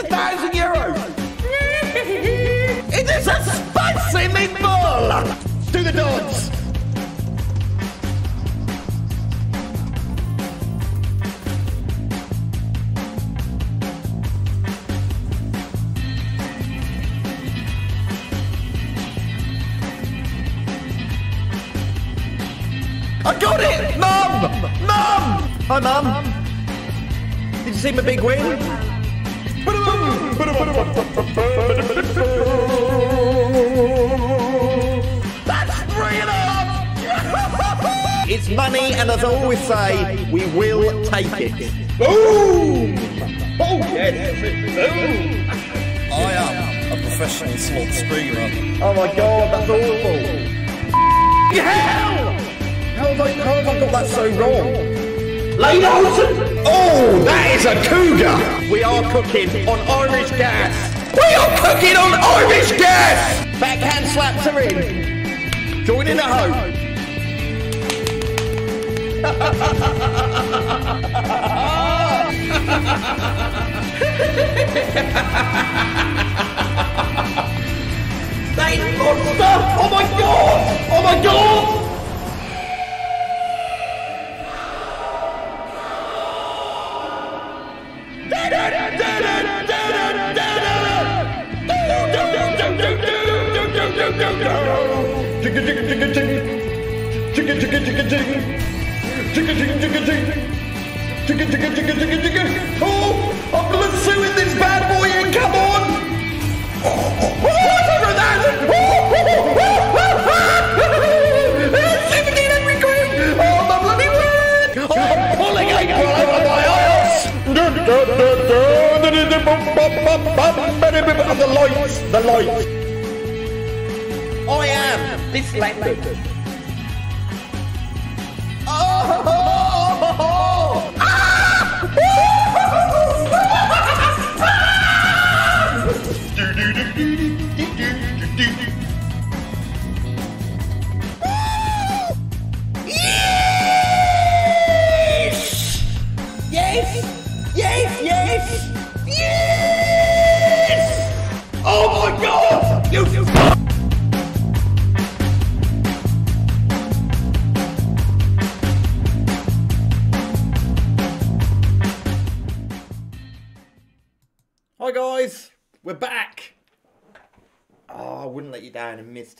a thousand euros. it is a spicy meatball. Do the dance. I got it! Mum! Mum! Hi, Mum. Did you see my big win? It's money, and as I always say, we will take it. Boom! Oh, yes! Boom! I am a professional slot screamer. Oh my god, that's awful! Hell! How have I, how have I got that so wrong? Lane Olsen! Oh, that is a cougar! We are cooking on Irish gas! We are cooking on Irish gas! Backhand slaps are in. Joining the home. That is monster! Oh my god! Oh my god!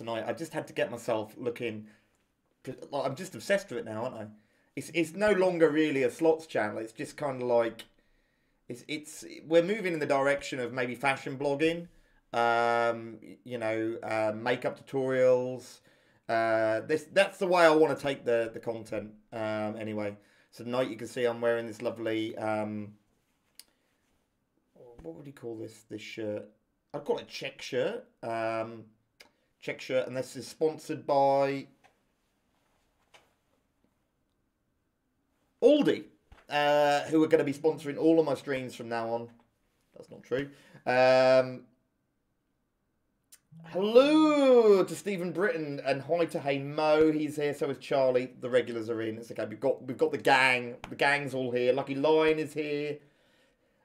Tonight. I just had to get myself looking. Like, I'm just obsessed with it now, aren't I? It's it's no longer really a slots channel. It's just kind of like it's it's we're moving in the direction of maybe fashion blogging, um, you know, uh, makeup tutorials. Uh, this that's the way I want to take the the content. Um, anyway, so tonight you can see I'm wearing this lovely um, what would you call this this shirt? I'd call it check shirt. Um, check shirt, and this is sponsored by Aldi, uh, who are going to be sponsoring all of my streams from now on. That's not true. Um, hello to Stephen Britton and hi to Hey Mo. He's here. So is Charlie. The regulars are in. It's okay. We've got we've got the gang. The gang's all here. Lucky Lion is here.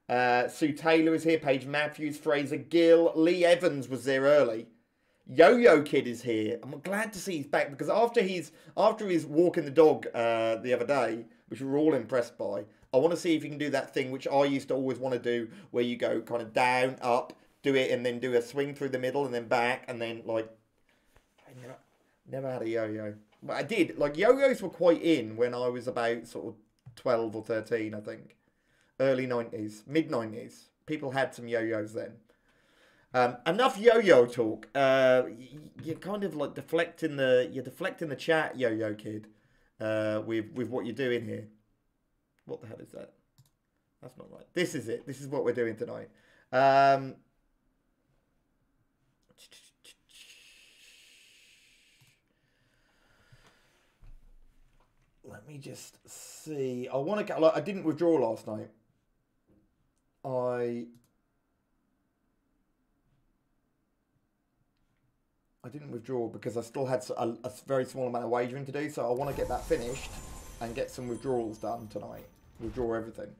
Uh, Sue Taylor is here. Paige Matthews, Fraser Gill, Lee Evans was there early. Yo-Yo Kid is here. I'm glad to see he's back because after he's after he's walking the dog uh, the other day, which we were all impressed by. I want to see if you can do that thing which I used to always want to do, where you go kind of down, up, do it, and then do a swing through the middle, and then back, and then like. I never, never had a yo-yo, but I did. Like yo-yos were quite in when I was about sort of twelve or thirteen, I think early 90s, mid 90s. People had some yo-yos then. Um, enough yo-yo talk. Uh, you're kind of like deflecting the you're deflecting the chat, yo-yo kid, uh, with with what you're doing here. What the hell is that? That's not right. This is it. This is what we're doing tonight. Um, let me just see. I want to get. Like, I didn't withdraw last night. I I didn't withdraw because I still had a very small amount of wagering to do. So I want to get that finished and get some withdrawals done tonight. Withdraw everything.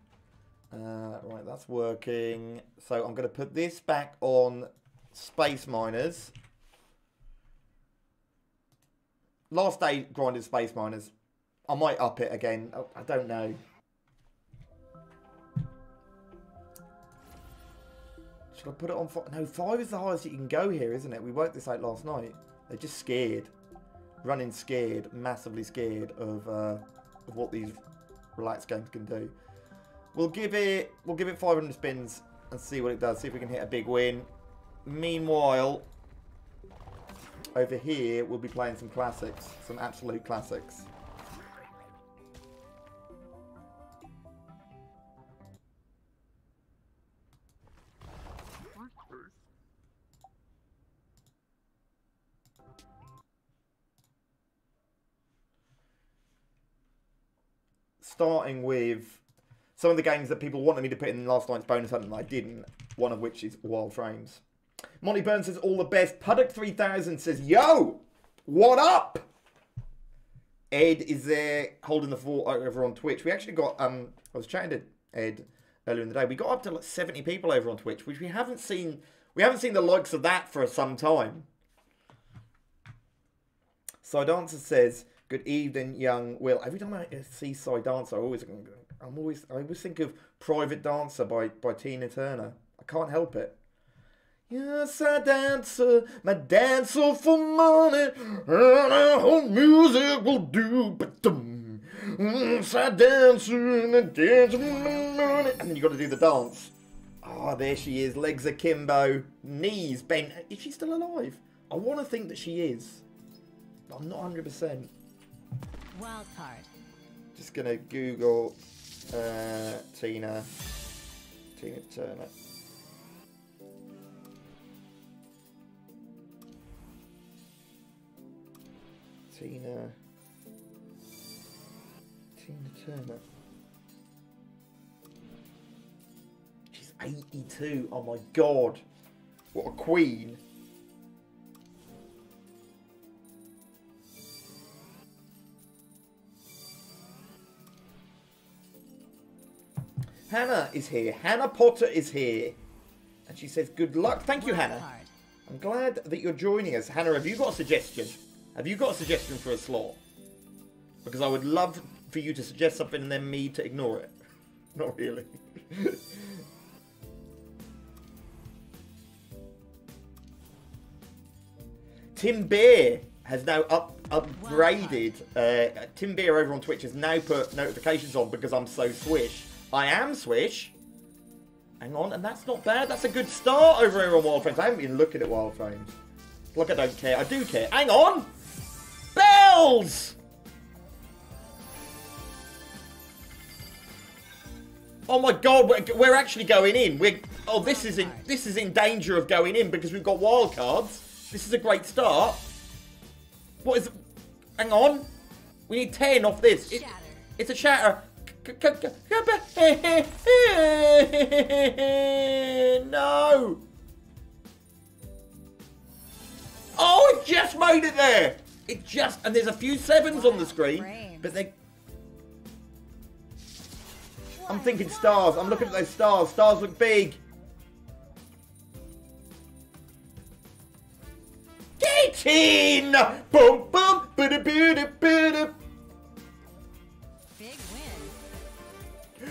Uh, right, that's working. So I'm going to put this back on Space Miners. Last day grinded Space Miners. I might up it again. Oh, I don't know. Should I put it on five? No, five is the highest you can go here, isn't it? We worked this out last night. They're just scared. Running scared, massively scared of, uh, of what these relaxed games can do. We'll give it we'll give it 500 spins and see what it does. See if we can hit a big win. Meanwhile, over here we'll be playing some classics, some absolute classics. Starting with some of the games that people wanted me to put in last night's bonus hunt and I didn't, one of which is Wild Frames. Monty Burns says, all the best. Puddock 3000 says, yo, what up? Ed is there holding the fort over on Twitch. We actually got, um, I was chatting to Ed earlier in the day. We got up to like 70 people over on Twitch, which we haven't seen, we haven't seen the likes of that for some time. So Dancer says, good evening, young Will. Every time I see Dancer, I always, I'm always, I always think of Private Dancer by, by Tina Turner. I can't help it. Yes, I dance, my dancer for money, and I hope music will do. But dum, yes, I dance and dance for money, and then you got to do the dance. Ah, oh, there she is, legs akimbo, knees bent. Is she still alive? I want to think that she is. but I'm not 100%. Wild card. Just gonna Google uh, Tina, Tina Turner. Tina. Tina Turner. She's 82. Oh my god. What a queen. Hannah is here. Hannah Potter is here. And she says, good luck. Thank you, Hannah. I'm glad that you're joining us. Hannah, have you got a suggestion? Have you got a suggestion for a slot? Because I would love for you to suggest something and then me to ignore it. Not really. Tim Bear has now up upgraded. Uh, Tim Bear over on Twitch has now put notifications on because I'm so swish. I am swish. Hang on, and that's not bad. That's a good start over here on Wild Frames. I haven't been looking at Wild Frames. Look, I don't care. I do care. Hang on! Bells! Oh my god, we're, we're actually going in. We're oh this is in this is in danger of going in because we've got wild cards. This is a great start. What is? Hang on, we need ten off this. It, it's a shatter. No. Oh, it just made it there. It just, and there's a few sevens on the screen, but they... I'm thinking stars. I'm looking at those stars. Stars look big. Get in! Boom, boom, bada, bada, bada.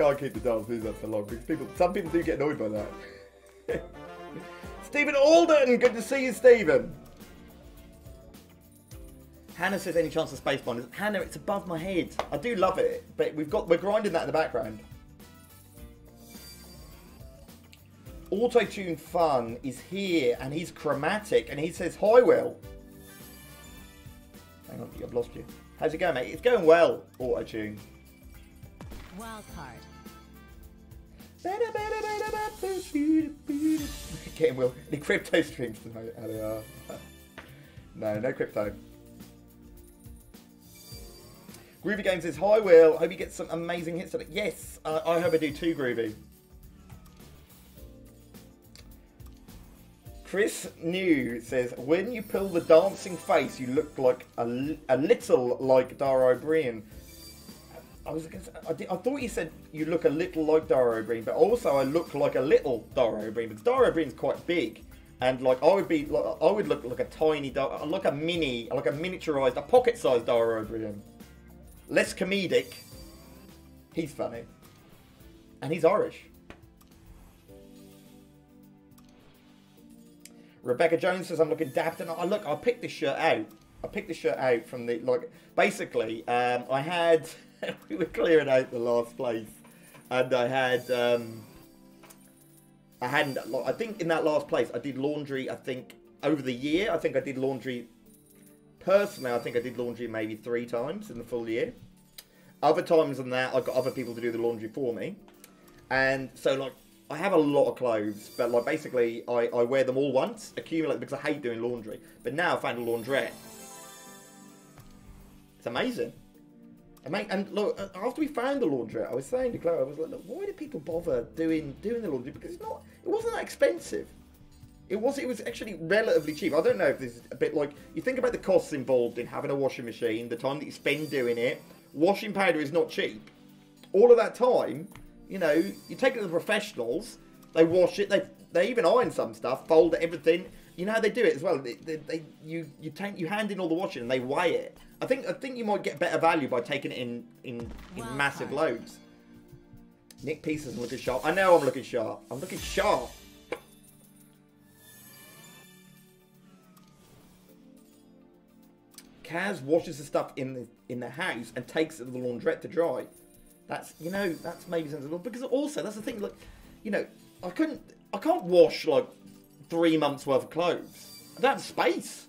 can't keep the dance moves up for long because people, some people do get annoyed by that. Stephen Alden! Good to see you, Stephen. Hannah says any chance of space bonders. Hannah, it's above my head. I do love it, but we've got we're grinding that in the background. Auto Tune Fun is here and he's chromatic and he says hi Will. Hang on, I've lost you. How's it going, mate? It's going well, auto tune. Wild card. Getting will. Any crypto streams tonight? How they are. No, no crypto. Groovy Games says, Hi Will, hope you get some amazing hits today. Yes, uh, I hope I do too, Groovy. Chris New says, when you pull the dancing face, you look like a, a little like Dara Ó Briain. I was gonna say, I, did, I thought you said you look a little like Dara Ó Briain, but also I look like a little Dara Ó Briain because Dara Ó Briain's quite big, and like I would be, like, I would look like a tiny, like a mini, like a miniaturized, a pocket-sized Dara Ó Briain. Less comedic. He's funny, and he's Irish. Rebecca Jones says I'm looking daft, and I look. I picked this shirt out. I picked this shirt out from the like. Basically, um, I had we were clearing out the last place, and I had um, I hadn't. I think in that last place I did laundry. I think over the year, I think I did laundry. Personally, I think I did laundry maybe three times in the full year. Other times than that, I got other people to do the laundry for me, and so like I have a lot of clothes, but like basically I, I wear them all once, accumulate because I hate doing laundry. But now I found a laundrette. It's amazing. Ama- And look, uh, after we found the laundrette, I was saying to Chloe, I was like, look, why do people bother doing doing the laundry? Because it's not, it wasn't that expensive. It was, it was actually relatively cheap. I don't know if this is a bit like you think about the costs involved in having a washing machine, the time that you spend doing it. Washing powder is not cheap. All of that time, you know, you take it to the professionals. They wash it. They they even iron some stuff, fold everything. You know how they do it as well. They, they, they you you take you hand in all the washing and they weigh it. I think I think you might get better value by taking it in in, in Wild massive loads. Nick Pieces looking sharp. I know I'm looking sharp. I'm looking sharp. Kaz washes the stuff in the in the house and takes it to the laundrette to dry. That's you know that's maybe sensible because also that's the thing. Look, you know I couldn't I can't wash like three months worth of clothes. I don't have space.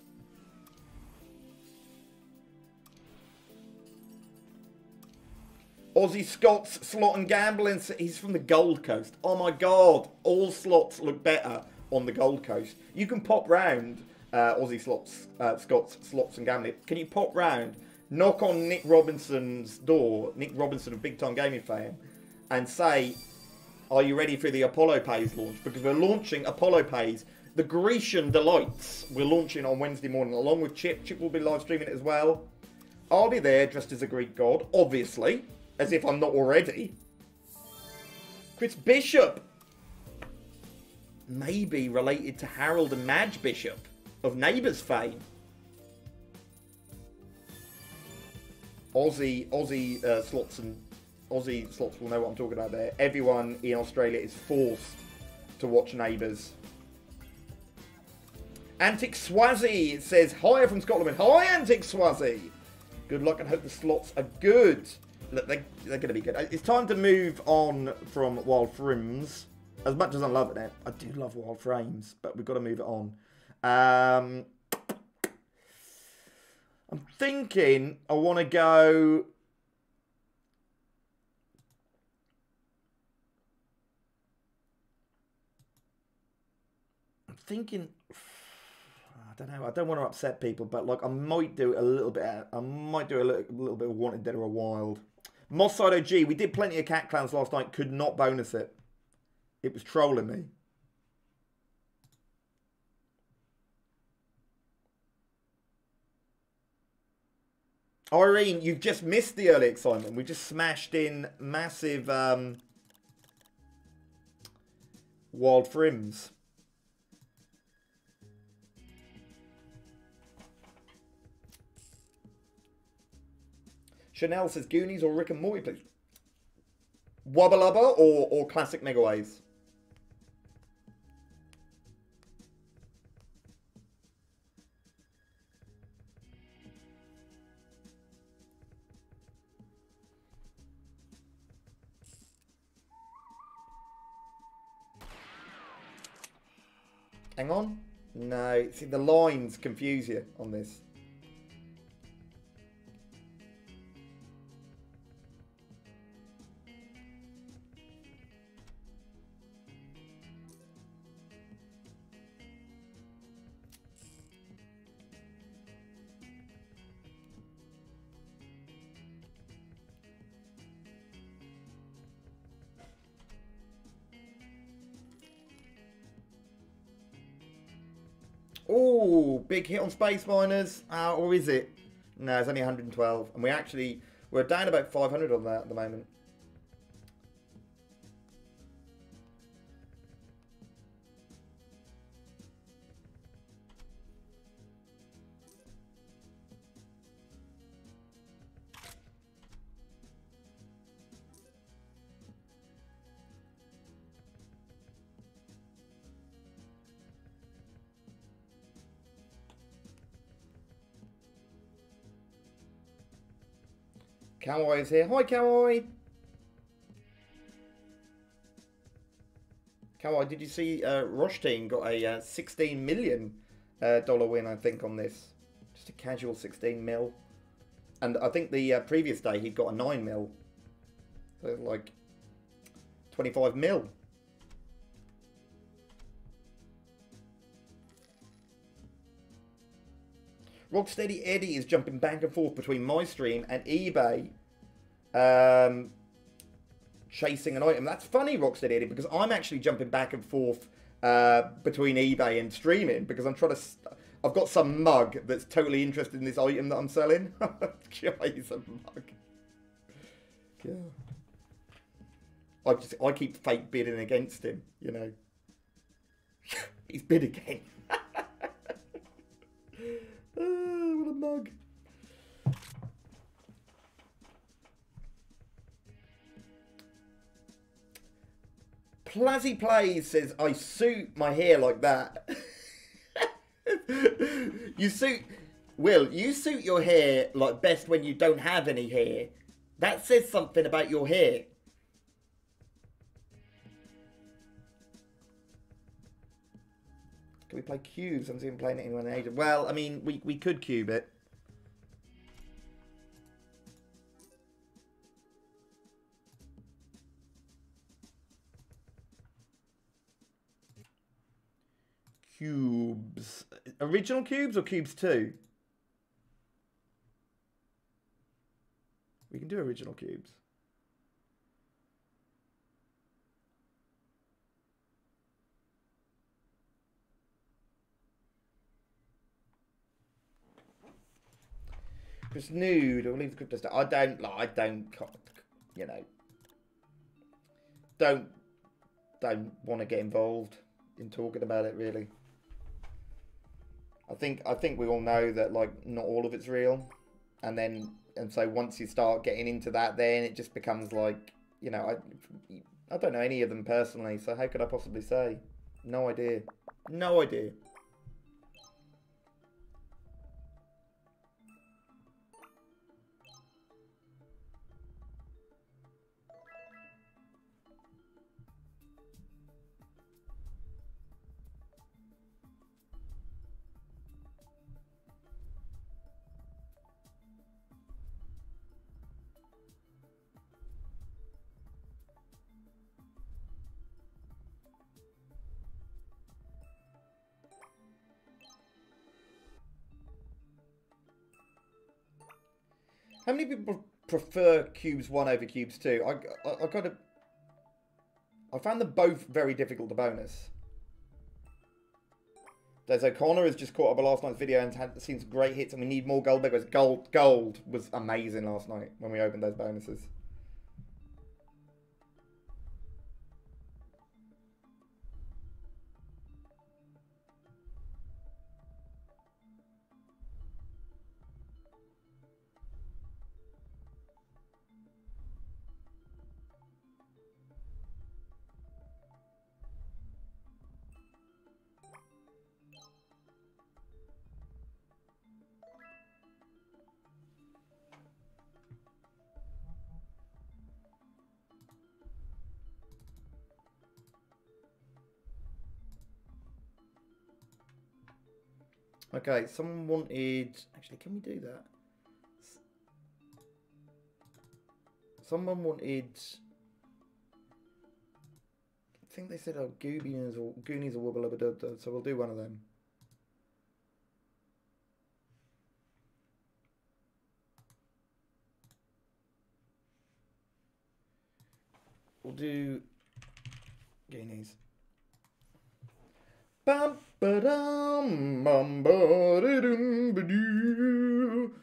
Aussie Scots slot and gambling. He's from the Gold Coast. Oh my god, all slots look better on the Gold Coast. You can pop round uh, Aussie slots, uh, Scots slots and gambling. Can you pop round, knock on Nik Robinson's door, Nik Robinson of Big Time Gaming fame, and say, "Are you ready for the Apollo Pays launch?" Because we're launching Apollo Pays. The Grecian Delights we're launching on Wednesday morning, along with Chip. Chip will be live streaming it as well. I'll be there dressed as a Greek god, obviously, as if I'm not already. Chris Bishop. Maybe related to Harold and Madge Bishop of Neighbours fame. Aussie, Aussie uh, slots and Aussie slots will know what I'm talking about there. Everyone in Australia is forced to watch Neighbours. Antic Swazi says, Hi from Scotland. Hi, Antic Swazi. Good luck and hope the slots are good. Look, they, they're going to be good. It's time to move on from Wild Frames. As much as I'm loving it, I do love Wild Frames, but we've got to move it on. Um, I'm thinking I want to go. I'm thinking. I don't know. I don't want to upset people, but like I might do a little bit. I might do a little, a little bit of Wanted Dead or Wild. Moss Side OG. We did plenty of cat clowns last night. Could not bonus it. It was trolling me. Irene, you've just missed the early excitement. We just smashed in massive um, Wild Frames. Chanel says Goonies or Rick and Morty, please. Wubba Lubba or, or classic Megaways? Hang on. No, see the lines confuse you on this. Big hit on Space Miners. Uh, or is it? No, it's only 112. And we actually, we're down about 500 on that at the moment. Kawai is here. Hi, Kawai. Kawai, did you see uh, got a uh, 16 million uh, dollar win, I think, on this? Just a casual 16 mil. And I think the uh, previous day he'd got a 9 mil. So like 25 mil. Rocksteady Eddie is jumping back and forth between my stream and eBay, um, chasing an item. That's funny, Rocksteady Eddie, because I'm actually jumping back and forth uh, between eBay and streaming because I'm trying to. St- I've got some mug that's totally interested in this item that I'm selling. Guys, a mug. Yeah. I just I keep fake bidding against him, you know. He's bid again. Ah, what a mug. Plazzy Plays says, I suit my hair like that. you suit, Will, you suit your hair like best when you don't have any hair. That says something about your hair. Can we play cubes? I'm even playing it in one age. Well, I mean, we, we could cube it. Cubes. Original cubes or cubes 2? We can do original cubes. Chris nude or leave the crypto stuff. I don't like. I don't. You know. Don't. Don't want to get involved in talking about it. Really. I think. I think we all know that like not all of it's real, and then and so once you start getting into that, then it just becomes like you know. I. I don't know any of them personally, so how could I possibly say? No idea. No idea. How many people prefer cubes one over cubes two? I, I, I to. I found them both very difficult to bonus. Des O'Connor has just caught up with last night's video and had seen some great hits, and we need more gold. Gold, gold was amazing last night when we opened those bonuses. Okay, someone wanted. Actually, can we do that? Someone wanted. I think they said, "Oh, Goonies or Goonies or Wubba Lubba Dub Dub," so we'll do one of them. We'll do Goonies. Bum, ba-dum, bum, ba-da-dum, ba-doo.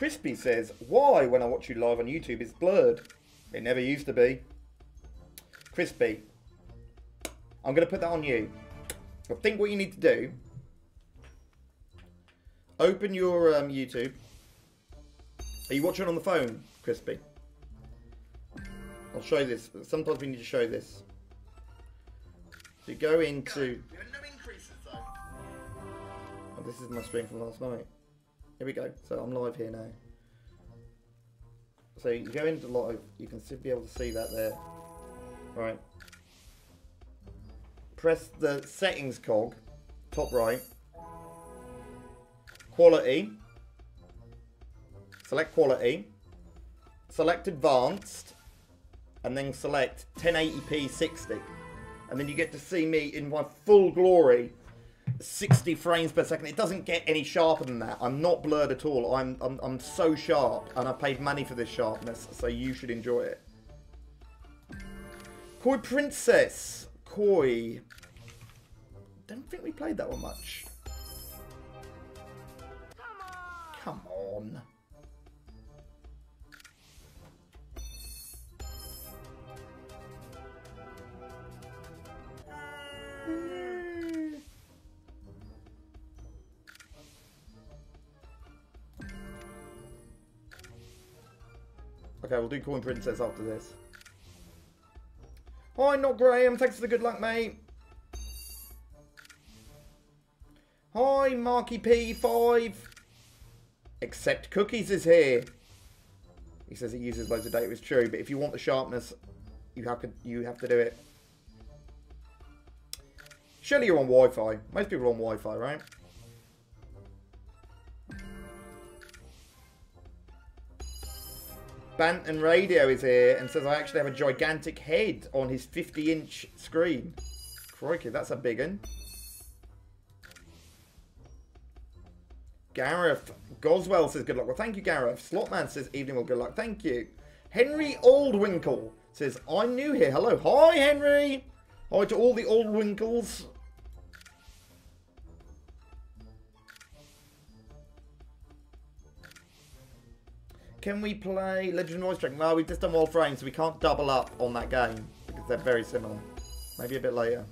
Crispy says, Why, when I watch you live on YouTube, it's blurred? It never used to be. Crispy, I'm going to put that on you. I think what you need to do, open your um, YouTube. Are you watching on the phone, Crispy? I'll show you this. Sometimes we need to show this. So you go into... Oh, this is my stream from last night. Here we go. So I'm live here now. So you go into live, you can see, be able to see that there. Right. Press the settings cog, top right. Quality. Select quality. Select advanced. And then select 1080p 60. And then you get to see me in my full glory 60 frames per second. It doesn't get any sharper than that. I'm not blurred at all. I'm, I'm, I'm so sharp, and I paid money for this sharpness, so you should enjoy it. Koi Princess. Koi. Don't think we played that one much. Come on. Okay, we'll do Koi Princess after this. Hi, not Graham. Thanks for the good luck, mate. Hi, Marky P5. Except Cookies is here. He says it uses loads of data. It's true, but if you want the sharpness, you have to you have to do it. Surely you're on Wi-Fi. Most people are on Wi-Fi, right? Banton Radio is here and says I actually have a gigantic head on his 50 inch screen. Crikey, that's a big one. Gareth Goswell says good luck. Well, thank you, Gareth. Slotman says evening well, good luck. Thank you. Henry Oldwinkle says I'm new here. Hello. Hi, Henry. Hi to all the Oldwinkles. Can we play Legend of Noise? Well, we've just done Wild Frame, so we can't double up on that game because they're very similar. Maybe a bit later.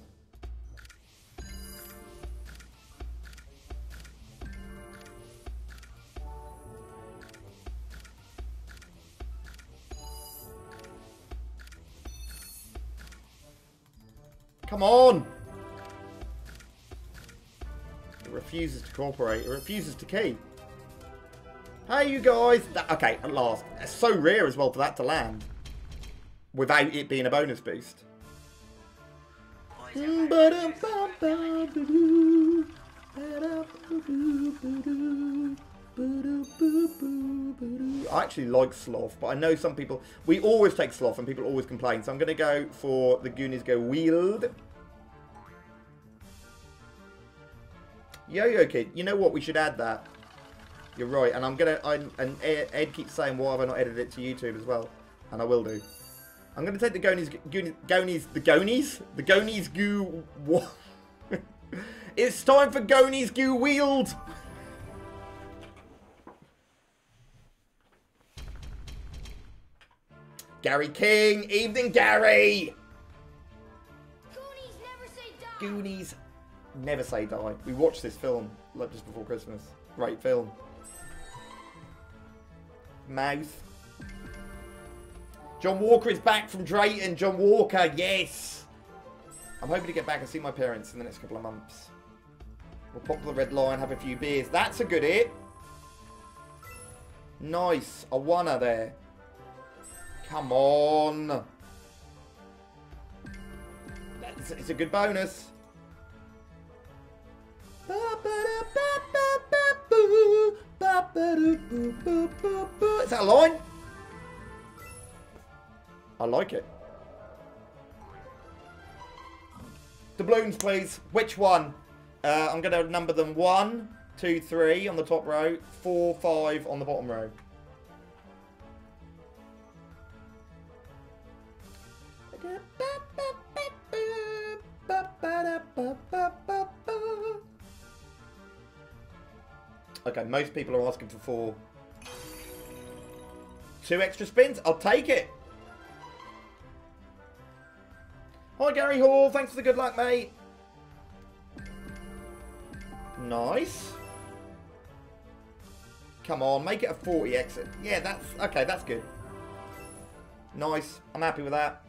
Come on! It refuses to cooperate. It refuses to keep. Hey, you guys. That, okay, at last. It's so rare as well for that to land. Without it being a bonus boost. I actually like Sloth, but I know some people... We always take Sloth and people always complain. So I'm going to go for the Goonies Go Wield. Yo-Yo Kid. You know what? We should add that. You're right, and I'm gonna. I, and Ed, keeps saying, "Why have I not edited it to YouTube as well?" And I will do. I'm gonna take the Gonies, Goonies, Gonies the Gonies, the Gonies goo. What? it's time for Gonies goo wield. Gary King, evening, Gary. Goonies never say die! Goonies never say die. We watched this film like just before Christmas. Great film. Mouth. John Walker is back from Drayton. John Walker, yes. I'm hoping to get back and see my parents in the next couple of months. We'll pop the Red Lion, have a few beers. That's a good hit. Nice. A oneer there. Come on. That's, it's a good bonus. Is that a line? I like it. Doubloons, please. Which one? Uh, I'm going to number them one, two, three on the top row, four, five on the bottom row. Okay, most people are asking for four. Two extra spins? I'll take it. Hi, Gary Hall. Thanks for the good luck, mate. Nice. Come on, make it a 40 exit. Yeah, that's... Okay, that's good. Nice. I'm happy with that.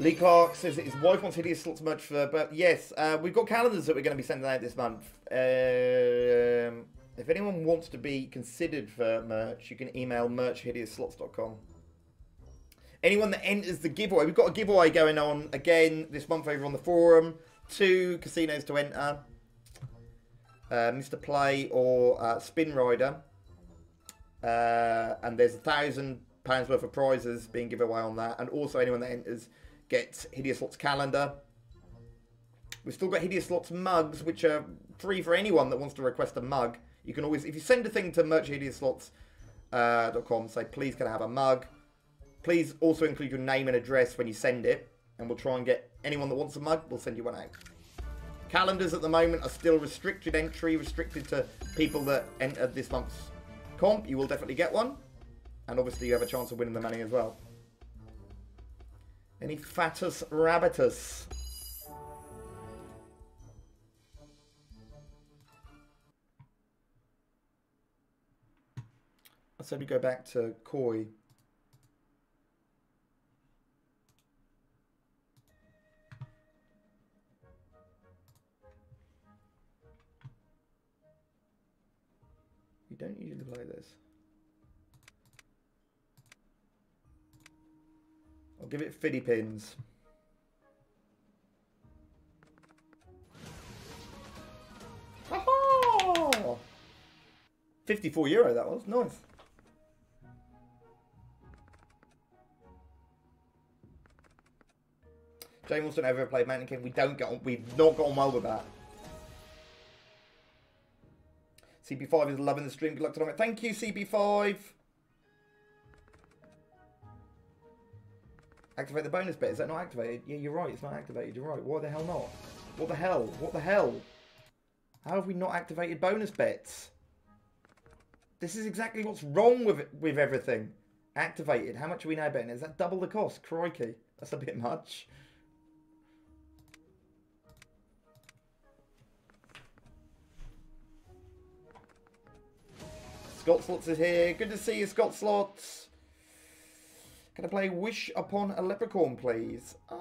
Lee Clark says that his wife wants hideous slots merch for, but yes, uh, we've got calendars that we're going to be sending out this month. Um, if anyone wants to be considered for merch, you can email merchhideousslots.com. Anyone that enters the giveaway, we've got a giveaway going on again this month over on the forum. Two casinos to enter. Uh, Mr. Play or uh, Spin Rider. Uh, and there's a thousand pounds worth of prizes being given away on that. And also anyone that enters gets Hideous Slots calendar. We've still got Hideous Slots mugs, which are free for anyone that wants to request a mug. You can always, if you send a thing to merchhideousslots.com, uh, say, please can I have a mug? Please also include your name and address when you send it, and we'll try and get anyone that wants a mug, we'll send you one out. Calendars at the moment are still restricted entry, restricted to people that entered this month's comp. You will definitely get one. And obviously you have a chance of winning the money as well. Any Fatus Rabbitus? I said we go back to Koi. You don't usually play this. Give it 50 pins. Ha-ha! 54 euro that was, nice. Jane Wilson ever played Mountain King? We don't get on, we've not got on well with that. CP5 is loving the stream. Good luck tonight. Thank you, CP5. Activate the bonus bet. Is that not activated? Yeah, you're right. It's not activated. You're right. Why the hell not? What the hell? What the hell? How have we not activated bonus bets? This is exactly what's wrong with it, with everything. Activated. How much are we now betting? Is that double the cost? Crikey. That's a bit much. Scott Slots is here. Good to see you, Scott Slots. Can I play Wish Upon a Leprechaun, please? Uh,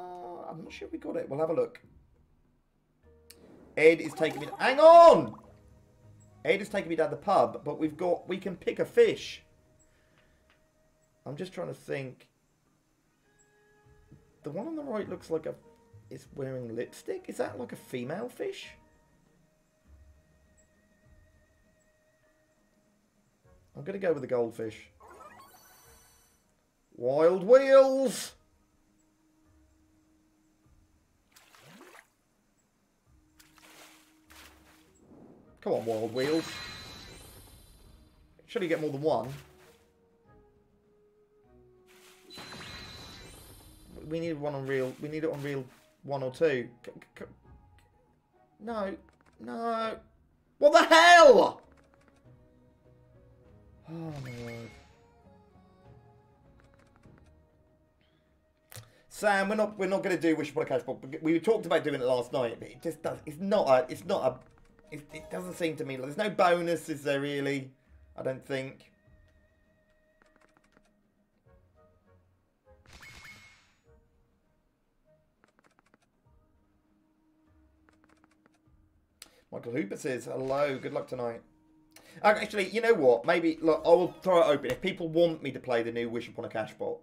I'm not sure we got it. We'll have a look. Ed is taking me... Hang on! Ed is taking me down the pub, but we've got... We can pick a fish. I'm just trying to think. The one on the right looks like a... Is wearing lipstick? Is that like a female fish? I'm going to go with the goldfish. Wild Wheels! Come on, Wild Wheels. Should you get more than one? We need one on reel. We need it on reel one or two. C no, no. What the hell? Oh my word. Sam, we're not we're not going to do Wish Upon a Cashpot. We talked about doing it last night, but it just does. It's not a. It's not a. It, it doesn't seem to me. There's no bonus, is there really? I don't think. Michael Hooper says hello. Good luck tonight. Uh, Actually, you know what? Maybe look, I will throw it open. If people want me to play the new Wish Upon a Cashpot,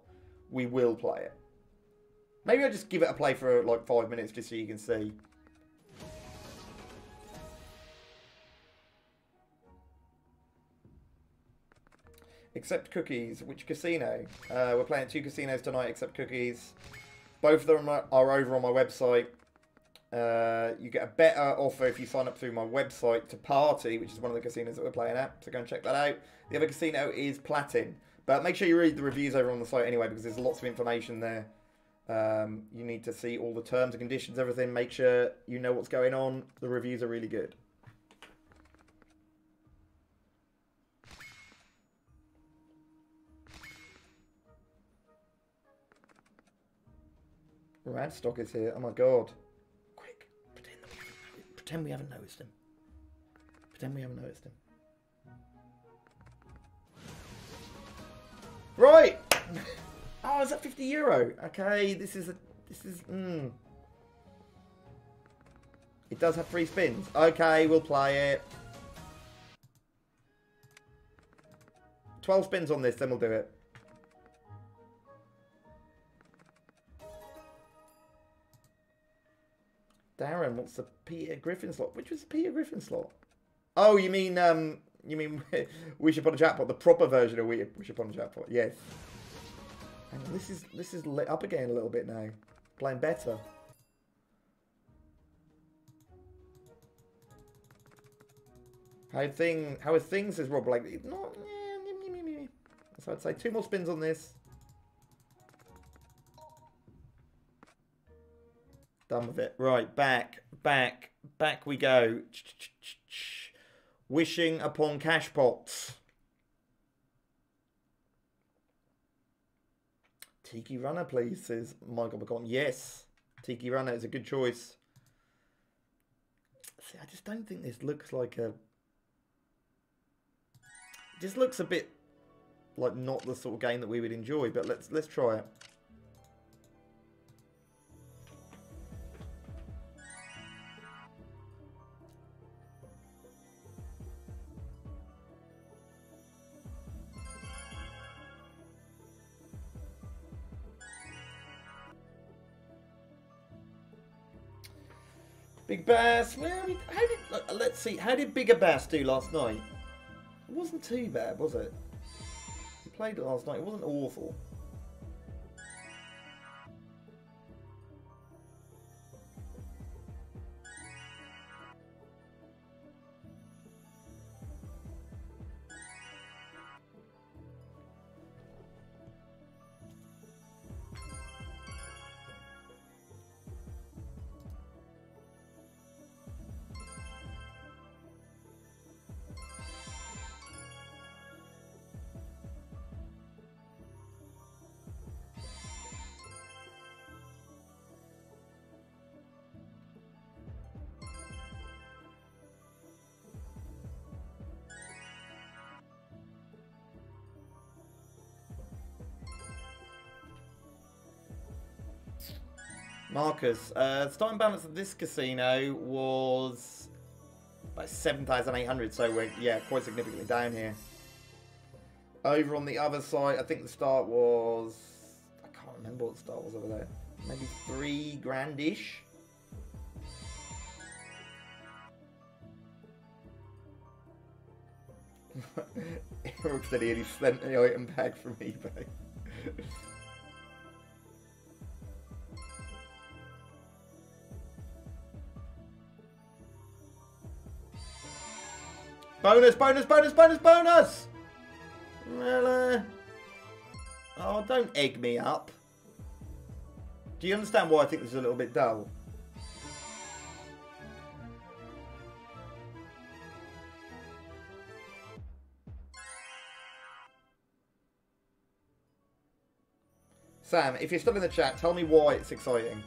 we will play it. Maybe I'll just give it a play for like five minutes just so you can see. Except cookies. Which casino? Uh, we're playing two casinos tonight, except cookies. Both of them are over on my website. Uh, you get a better offer if you sign up through my website to Party, which is one of the casinos that we're playing at. So go and check that out. The other casino is Platin. But make sure you read the reviews over on the site anyway, because there's lots of information there. Um, you need to see all the terms and conditions, everything. Make sure you know what's going on. The reviews are really good. Radstock is here. Oh my god. Quick, pretend, we pretend we haven't noticed him. Pretend we haven't noticed him. Right. Oh, is that 50 euro? Okay, this is a this is mm. It does have free spins. Okay, we'll play it. 12 spins on this, then we'll do it. Darren wants the Peter Griffin slot. Which was the Peter Griffin slot? Oh, you mean um, you mean Wish Upon a Jackpot, the proper version of Wish Upon a Jackpot? Yes. On, this is this is lit up again a little bit now. Playing better. How thing? How are things? is Rob. Like not. So I'd say two more spins on this. Done with it. Right, back, back, back we go. Wishing upon cash pots. Tiki Runner, please, says Michael McCon. Yes, Tiki Runner is a good choice. See, I just don't think this looks like a... It just looks a bit like not the sort of game that we would enjoy, but let's let's try it. Big Bass. Well, how did let's see? How did Bigger Bass do last night? It wasn't too bad, was it? He played it last night. It wasn't awful. Marcus, uh, starting balance of this casino was about 7,800, so we're, yeah, quite significantly down here. Over on the other side, I think the start was, I can't remember what the start was over there. Maybe three grand-ish. Eric said he had sent the item back from eBay. Bonus, bonus, bonus, bonus, bonus! Well, uh... Oh, don't egg me up. Do you understand why I think this is a little bit dull? Sam, if you're still in the chat, tell me why it's exciting.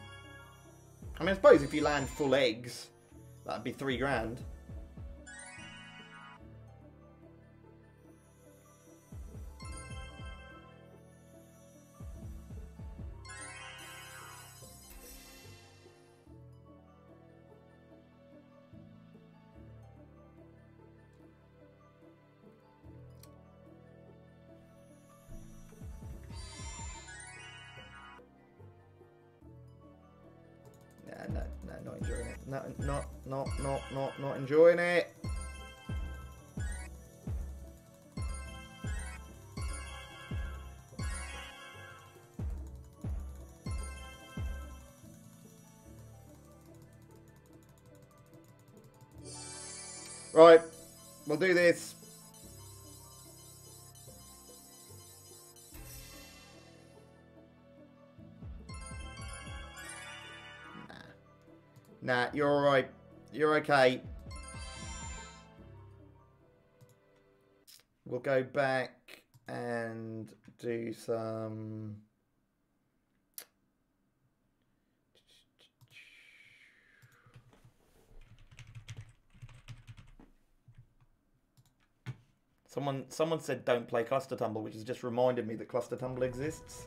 I mean, I suppose if you land full eggs, that'd be three grand. Not, not, enjoying it. Okay. We'll go back and do some. Someone, someone said don't play Cluster Tumble, which has just reminded me that Cluster Tumble exists.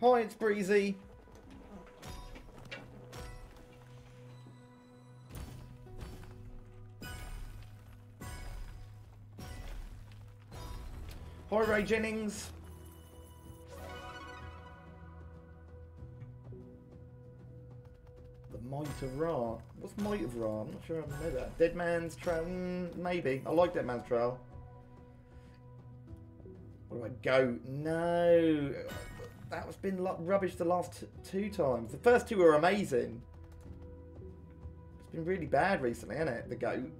Hi, it's Breezy. Hi, Ray Jennings. The Might of Ra. What's Might of Ra? I'm not sure I know that. Dead Man's Trail? Mm, maybe. I like Dead Man's Trail. What do I go? No. That was been rubbish the last two times. The first two were amazing. It's been really bad recently, hasn't it? The goat.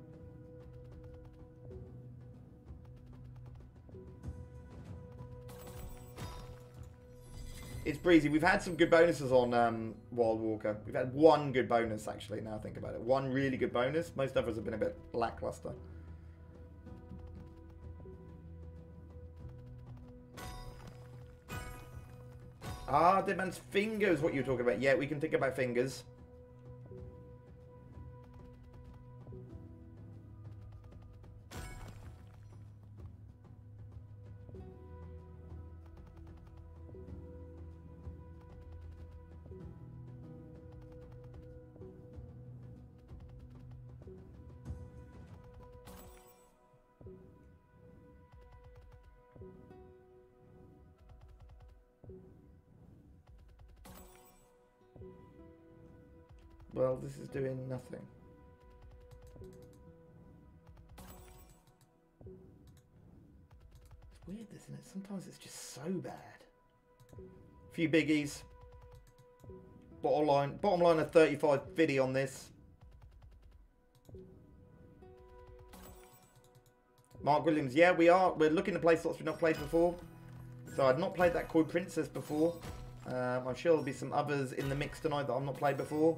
It's breezy. We've had some good bonuses on um, Wild Walker. We've had one good bonus, actually, now I think about it. One really good bonus. Most others have been a bit lackluster. Ah, Dead Man's Fingers, what you were talking about. Yeah, we can think about fingers. Is doing nothing. It's weird, isn't it? Sometimes it's just so bad. A few biggies. Bottom line, bottom line of 35 50 on this. Mark Williams, yeah, we are. We're looking to play slots we've not played before. So I'd not played that Koi Princess before. Um, I'm sure there'll be some others in the mix tonight that I've not played before.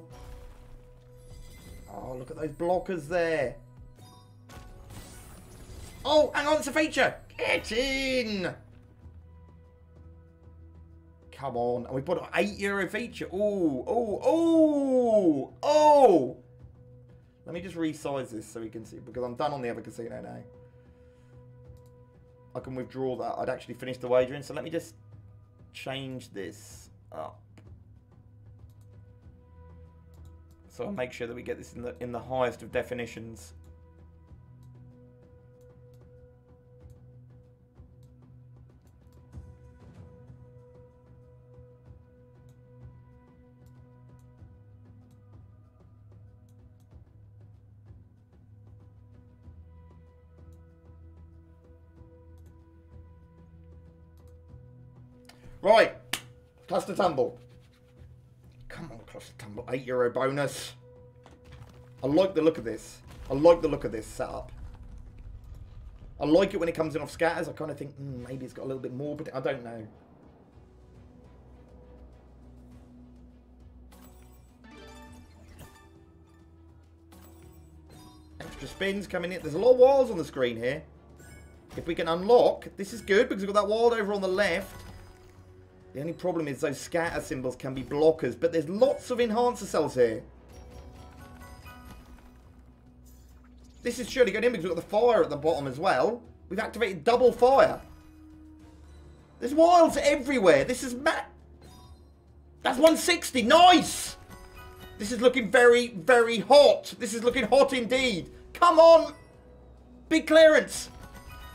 Oh, look at those blockers there. Oh, hang on, it's a feature. Get in. Come on. And we put an 8 euro feature. Oh, oh, oh, oh. Let me just resize this so we can see, because I'm done on the other casino now. I can withdraw that. I'd actually finished the wagering, so let me just change this up. So I'll make sure that we get this in the in the highest of definitions. Right, cluster tumble. What's the tumble? Eight euro bonus. I like the look of this. I like the look of this setup. I like it when it comes in off scatters. I kind of think mm, maybe it's got a little bit more, but I don't know. Extra spins coming in. There's a lot of walls on the screen here. If we can unlock, this is good because we've got that wild over on the left. The only problem is those scatter symbols can be blockers, but there's lots of enhancer cells here. This is surely going in because we've got the fire at the bottom as well. We've activated double fire. There's wilds everywhere. This is mad. That's 160. Nice! This is looking very, very hot. This is looking hot indeed. Come on! Big clearance.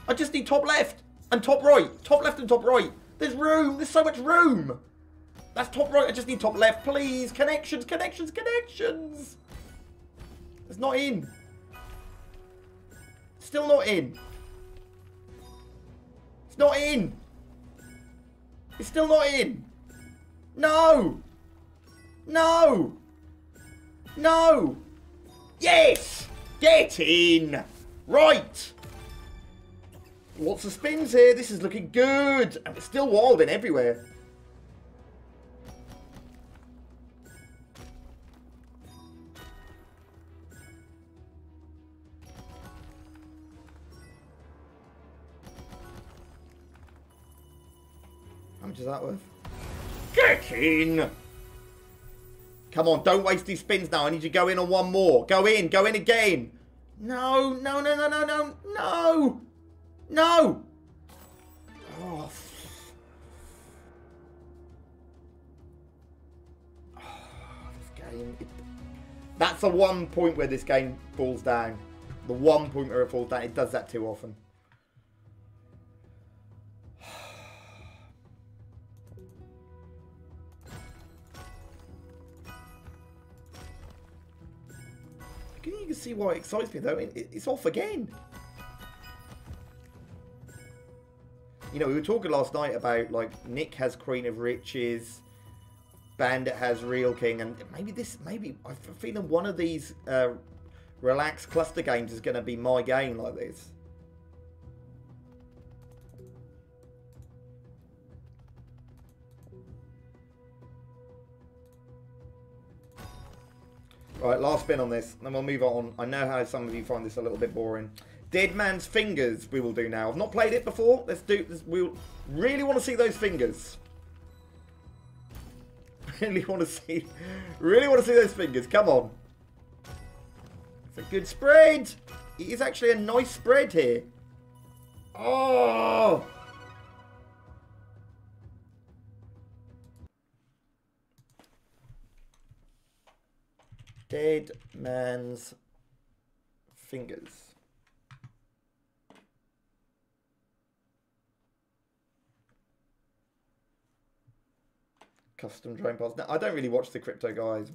I just need top left and top right. Top left and top right. There's room. There's so much room. That's top right. I just need top left, please. Connections, connections, connections. It's not in. Still not in. It's not in. It's still not in. No. No. No. Yes. Get in. Right. Lots of spins here. This is looking good. And it's still wilding everywhere. How much is that worth? Get in! Come on, don't waste these spins now. I need you to go in on one more. Go in, go in again. No, no, no, no, no, no, no! No! Oh, oh, this game. It, that's the one point where this game falls down. The one point where it falls down. It does that too often. Can you can see why it excites me though? It, it- it's off again. You know, we were talking last night about like Nik has Queen of Riches, Bandit has Reel King, and maybe this, maybe I'm feeling one of these uh, relaxed cluster games is going to be my game like this. Right, last spin on this, then we'll move on. I know how some of you find this a little bit boring. Dead Man's Fingers we will do now. I've not played it before. Let's do this. We really want to see those fingers. Really want to see, really want to see those fingers. Come on. It's a good spread. It is actually a nice spread here. Oh. Dead man's fingers. Custom drone pods. Now, I don't really watch the crypto guys.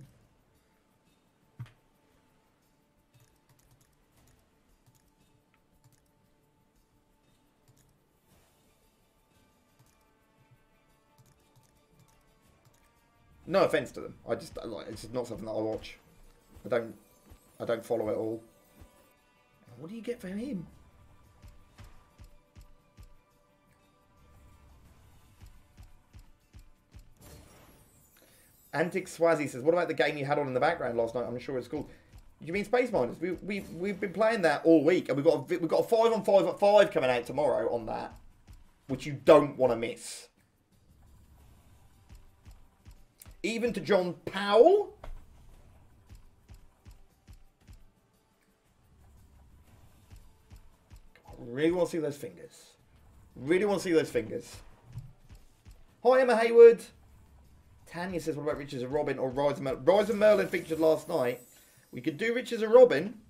No offense to them. I just like it's just not something that I watch. I don't I don't follow it all. What do you get for him? Antic Swazi says, "What about the game you had on in the background last night? I'm sure it's called. You mean Space Miners? We we we've been playing that all week, and we've got a, we've got a five on five at five coming out tomorrow on that, which you don't want to miss. Even to John Powell." Really want to see those fingers. Really want to see those fingers. Hi, Emma Haywood. Tanya says, what about Riches and Robin or Rise and Merlin? Rise and Merlin featured last night. We could do Riches and Robin.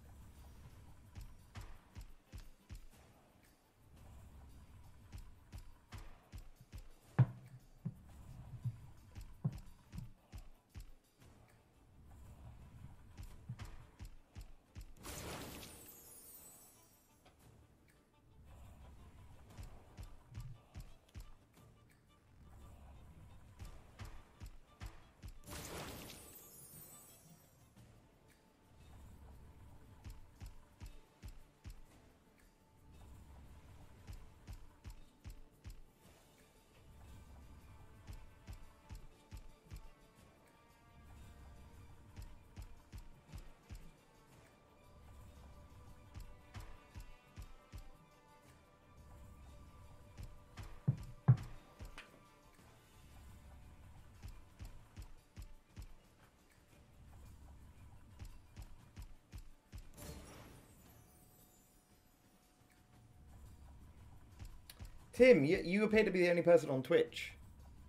Tim, you, you appear to be the only person on Twitch.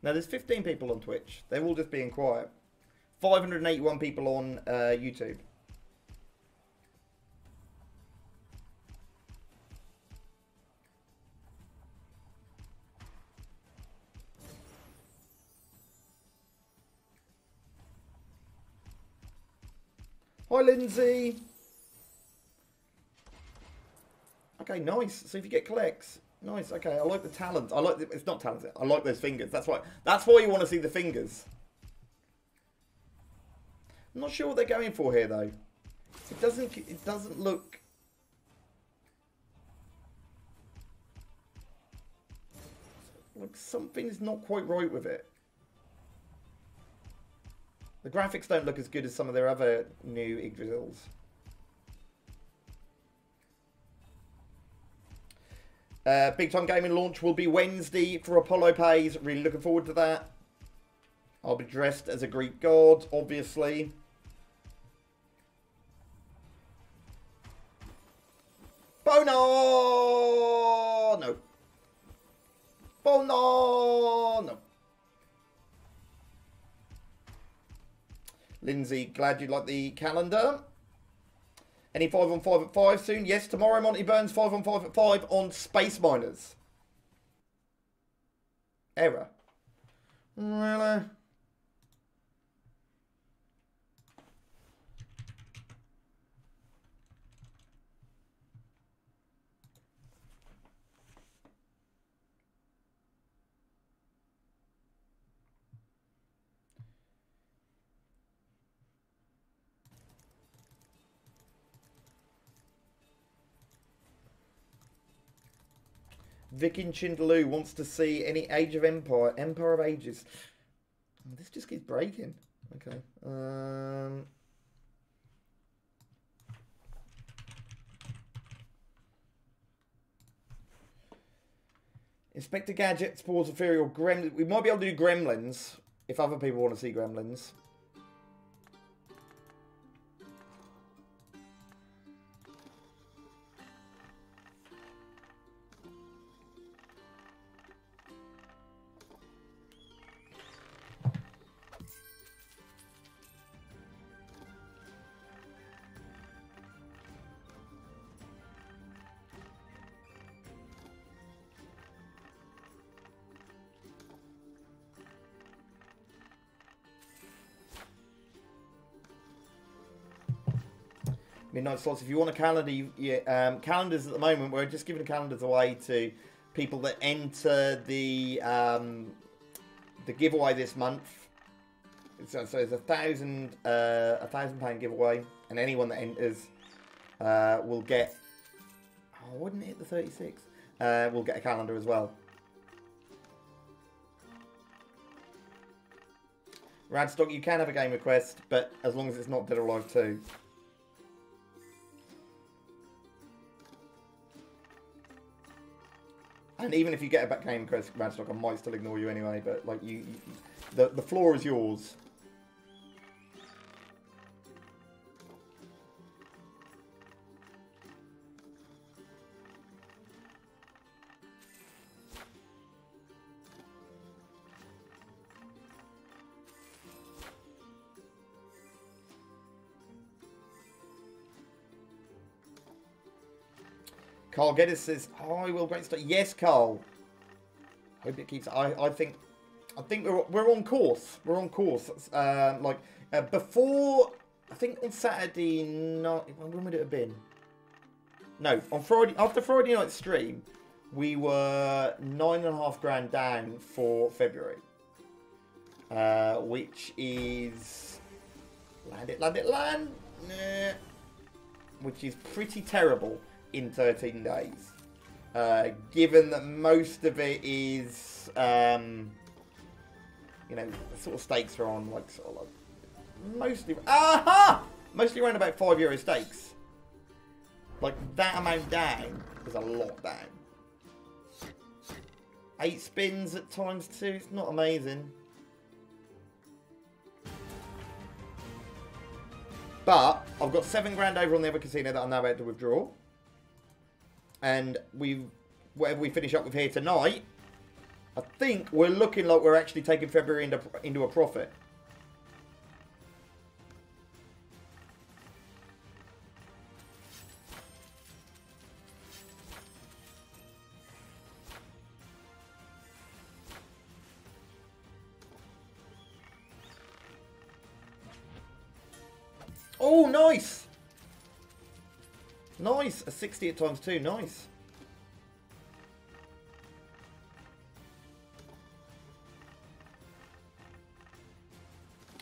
Now, there's 15 people on Twitch. They're all just being quiet. 581 people on uh, YouTube. Hi, Lindsay. Okay, nice. So if you get collects, nice. Okay, I like the talent. I like the, it's not talent. I like those fingers. That's why. That's why you want to see the fingers. I'm not sure what they're going for here though. It doesn't. It doesn't look. Like something's not quite right with it. The graphics don't look as good as some of their other new Yggdrasils. Uh, Big Time Gaming launch will be Wednesday for Apollo Pays. Really looking forward to that. I'll be dressed as a Greek god, obviously. Bono! No. Bono! No. Lindsay, glad you like the calendar. Any 5 on 5 at 5 soon? Yes, tomorrow Monty Burns 5 on 5 at 5 on Space Miners. Error. Really? Viking Chindaloo wants to see any Age of Empire, Empire of Ages. Oh, this just keeps breaking. Okay. Um, Inspector Gadget, Spores of or Gremlins. We might be able to do Gremlins if other people want to see Gremlins. Midnight slots. If you want a calendar, you, you, um, calendars at the moment, we're just giving calendars away to people that enter the um, the giveaway this month. So, so it's a thousand uh, a thousand pound giveaway, and anyone that enters uh, will get. Oh, I wouldn't hit the thirty six. Uh, will get a calendar as well. Radstock, you can have a game request, but as long as it's not Dead or Alive 2. And even if you get a back game request, Radstock, I might still ignore you anyway. But like you, you the the floor is yours. Carl Geddes says, "Hi, Will, great stuff." Yes, Carl. Hope it keeps. I, I think, I think we're we're on course. We're on course. Uh, like uh, before, I think on Saturday night. When would it have been? No, on Friday after Friday night stream, we were nine and a half grand down for February, uh, which is land it, land it, land. Nah. Which is pretty terrible in 13 days. Uh, given that most of it is, um, you know, sort of stakes are on like sort of like mostly, aha, mostly around about five euro stakes. Like that amount down is a lot down. Eight spins at times two, it's not amazing. But I've got seven grand over on the other casino that I'm now about to withdraw and we've whatever we finish up with here tonight, I think we're looking like we're actually taking February into, into a profit. Oh, nice! Nice! A 60 at times two, nice.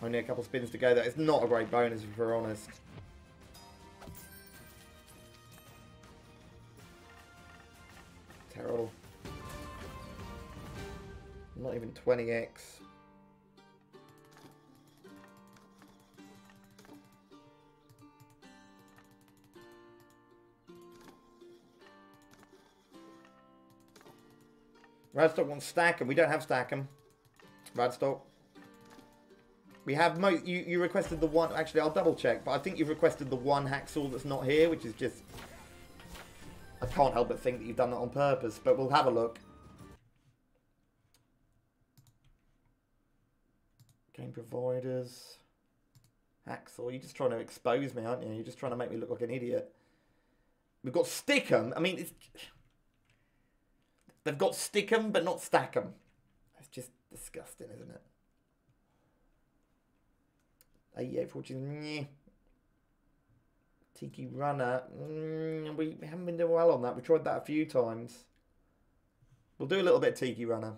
Only a couple spins to go. That is not a great bonus, if we're honest. Terrible. Not even 20x. Radstock wants stack 'em. We don't have stack 'em. Radstock. We have mo. You, you requested the one. Actually, I'll double check, but I think you've requested the one hacksaw that's not here, which is just. I can't help but think that you've done that on purpose, but we'll have a look. Game providers. Hacksaw. You're just trying to expose me, aren't you? You're just trying to make me look like an idiot. We've got Stick'em. I mean, it's. They've got Stick'em, but not Stack'em. It's just disgusting, isn't it? 88 fortune. Tiki Runner, mm, we haven't been doing well on that. We tried that a few times. We'll do a little bit of Tiki Runner.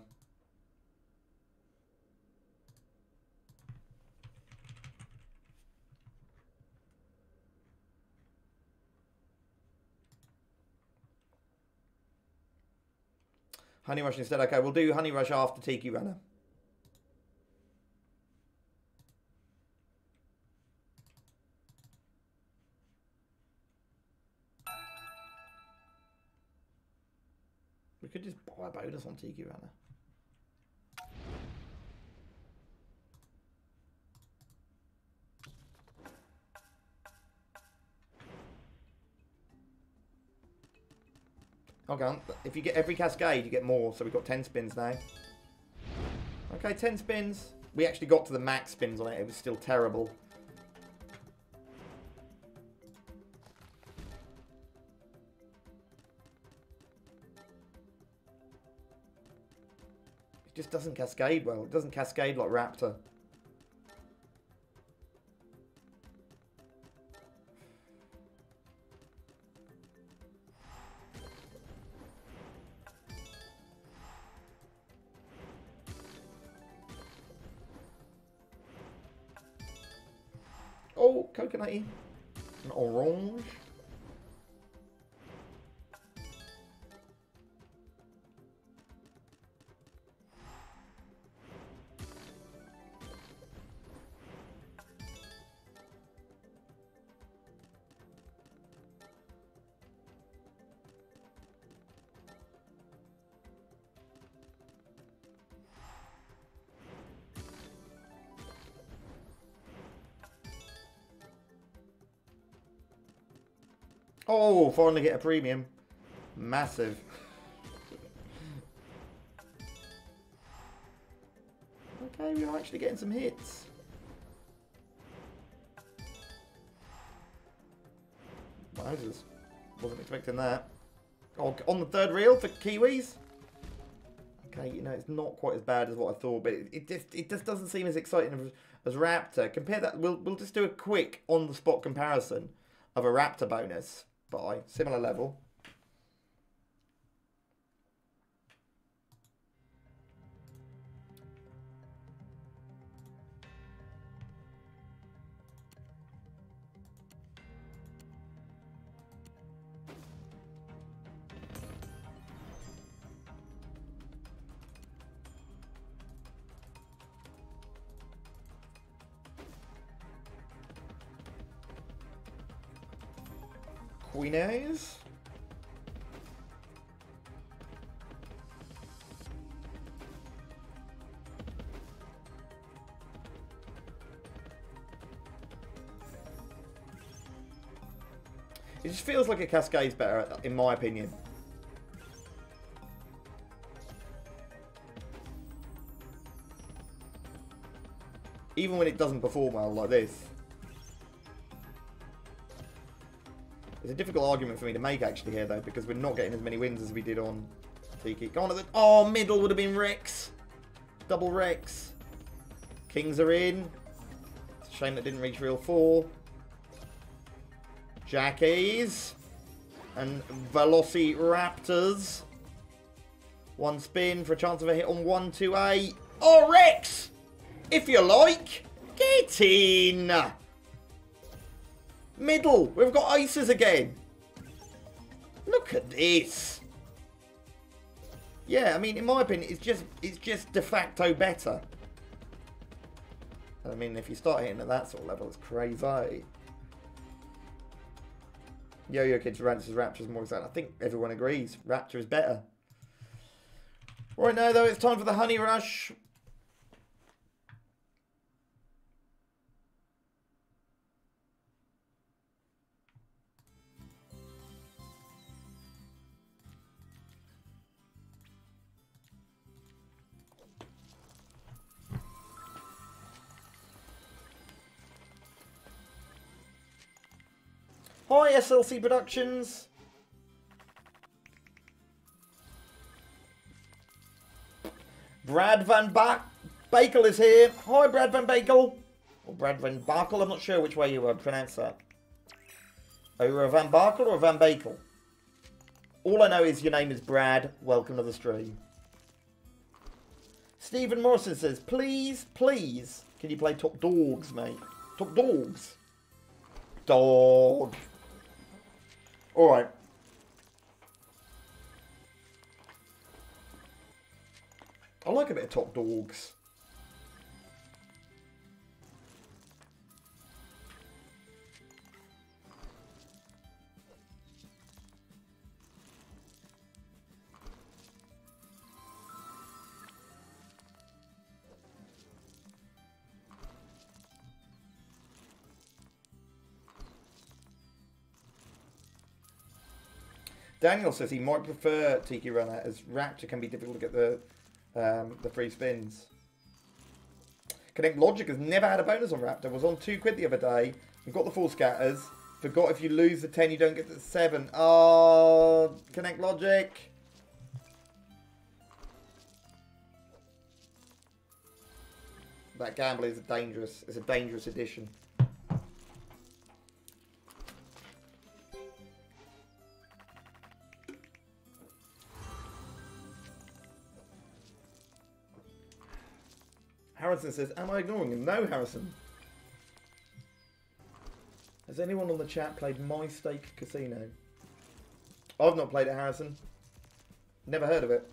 Honey Rush instead. Okay, we'll do Honey Rush after Tiki Runner. We could just buy a bonus on Tiki Runner. If you get every cascade, you get more. So we've got 10 spins now. Okay, 10 spins. We actually got to the max spins on it. It was still terrible. It just doesn't cascade well. It doesn't cascade like Raptor. Oh, finally get a premium. Massive. okay, we are actually getting some hits. Moses. Wasn't expecting that. Oh, on the third reel for Kiwis? Okay, you know, it's not quite as bad as what I thought, but it, it just it just doesn't seem as exciting as, as Raptor. Compare that, we'll, we'll just do a quick on-the-spot comparison of a Raptor bonus by similar level. Queen It just feels like a Cascade's better, in my opinion. Even when it doesn't perform well like this. A difficult argument for me to make actually here though, because we're not getting as many wins as we did on Tiki. Go on to the... Oh, middle would have been Rex. Double Rex. Kings are in. It's a shame that didn't reach reel four. Jackies. And Velociraptors. One spin for a chance of a hit on 128. Oh, Rex! If you like, get in! Middle, we've got aces again. Look at this. Yeah, I mean, in my opinion, it's just it's just de facto better. I mean, if you start hitting at that sort of level, it's crazy. Yo-Yo Kids Ranches Raptor is more exciting. I think everyone agrees. Raptor is better. Right now, though, it's time for the Honey Rush. Hi, SLC Productions. Brad Van ba Bakel is here. Hi, Brad Van Bakel. Or Brad Van Bakel, I'm not sure which way you would pronounce that. Are you a Van Bakel or a Van Bakel? All I know is your name is Brad. Welcome to the stream. Stephen Morrison says, please, please, can you play Top Dogs, mate? Top Dogs. Dog. Alright. I like a bit of top dogs. Daniel says he might prefer Tiki Runner as Raptor can be difficult to get the um, the free spins. Connect Logic has never had a bonus on Raptor. Was on two quid the other day. We've got the full scatters. Forgot if you lose the 10, you don't get the 7. Oh, Connect Logic. That gamble is a dangerous, it's a dangerous addition. Harrison says, Am I ignoring him? No, Harrison. Has anyone on the chat played MyStake Casino? I've not played it, Harrison. Never heard of it.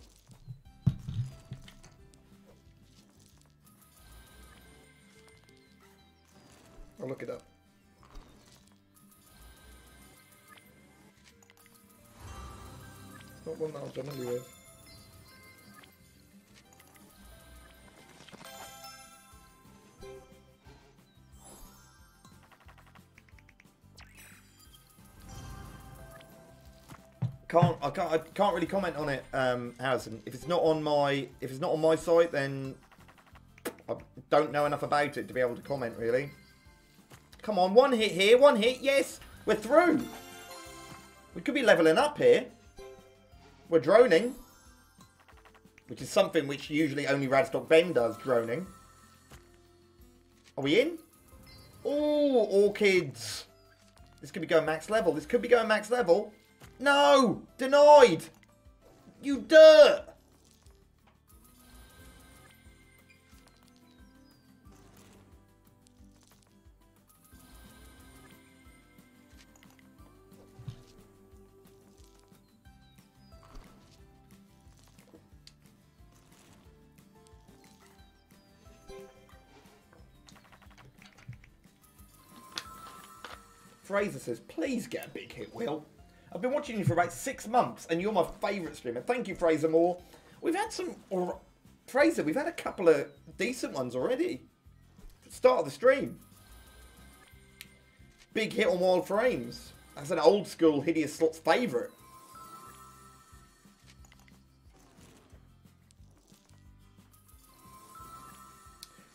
I'll look it up. It's not one that with. Can't I can't really comment on it, um, Harrison. If it's not on my if it's not on my site, then I don't know enough about it to be able to comment really. Come on, one hit here, one hit, yes, we're through. We could be leveling up here. We're droning, which is something which usually only Radstock Ben does, droning. Are we in? Oh, orchids. This could be going max level. This could be going max level. No! Denied! You dirt! Fraser says, please get a big hit, Will. I've been watching you for about six months, and you're my favourite streamer. Thank you, Fraser Moore. We've had some, or Fraser, we've had a couple of decent ones already. Start of the stream. Big hit on Wild Frames. That's an old school Hideous Slots favourite.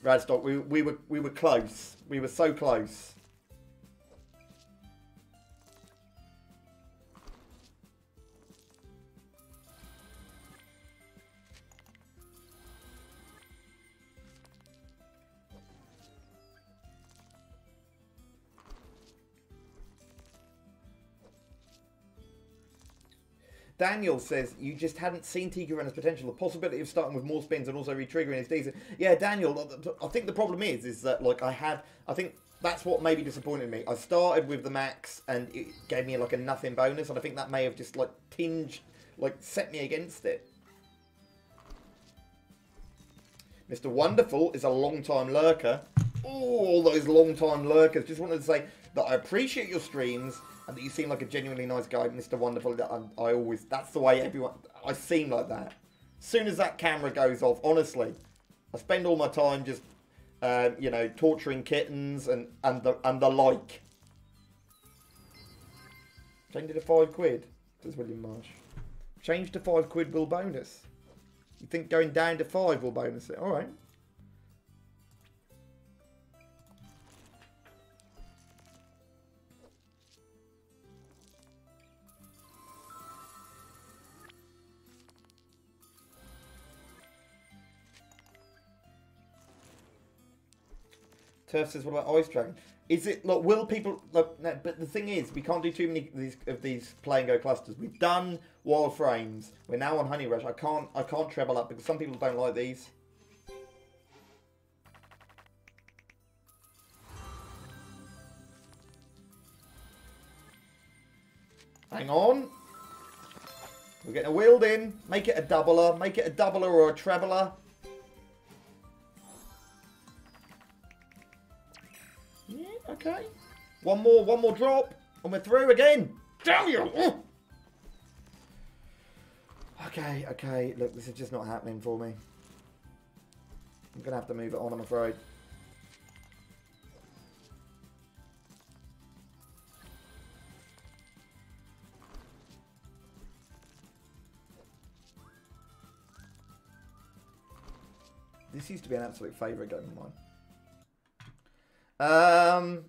Radstock, we, we were we were close. We were so close. Daniel says you just hadn't seen Tiki Renner's potential. The possibility of starting with more spins and also re-triggering is decent. Yeah, Daniel. I think the problem is, is that like I had, I think that's what maybe disappointed me. I started with the max and it gave me like a nothing bonus, and I think that may have just like tinged, like set me against it. Mr. Wonderful is a long-time lurker. Oh, all those long-time lurkers. Just wanted to say that I appreciate your streams and that you seem like a genuinely nice guy, Mr. Wonderful. That I, I always, that's the way everyone, I seem like that. As soon as that camera goes off, honestly, I spend all my time just, um, you know, torturing kittens and, and, the, and the like. Change it to five quid, says William Marsh. Change to five quid will bonus. You think going down to five will bonus it? All right. Turf says, "What about Ice Dragon? Is it look? Will people look? No, but the thing is, we can't do too many of these of these play and go clusters. We've done Wild Frames. We're now on Honey Rush. I can't I can't treble up because some people don't like these. Hang on. We're getting a wheeled in. Make it a doubler. Make it a doubler or a trebler. Yeah, okay. One more, one more drop, and we're through again. Damn you! Okay, okay. Look, this is just not happening for me. I'm gonna have to move it on, I'm afraid. This used to be an absolute favourite game of mine. Um,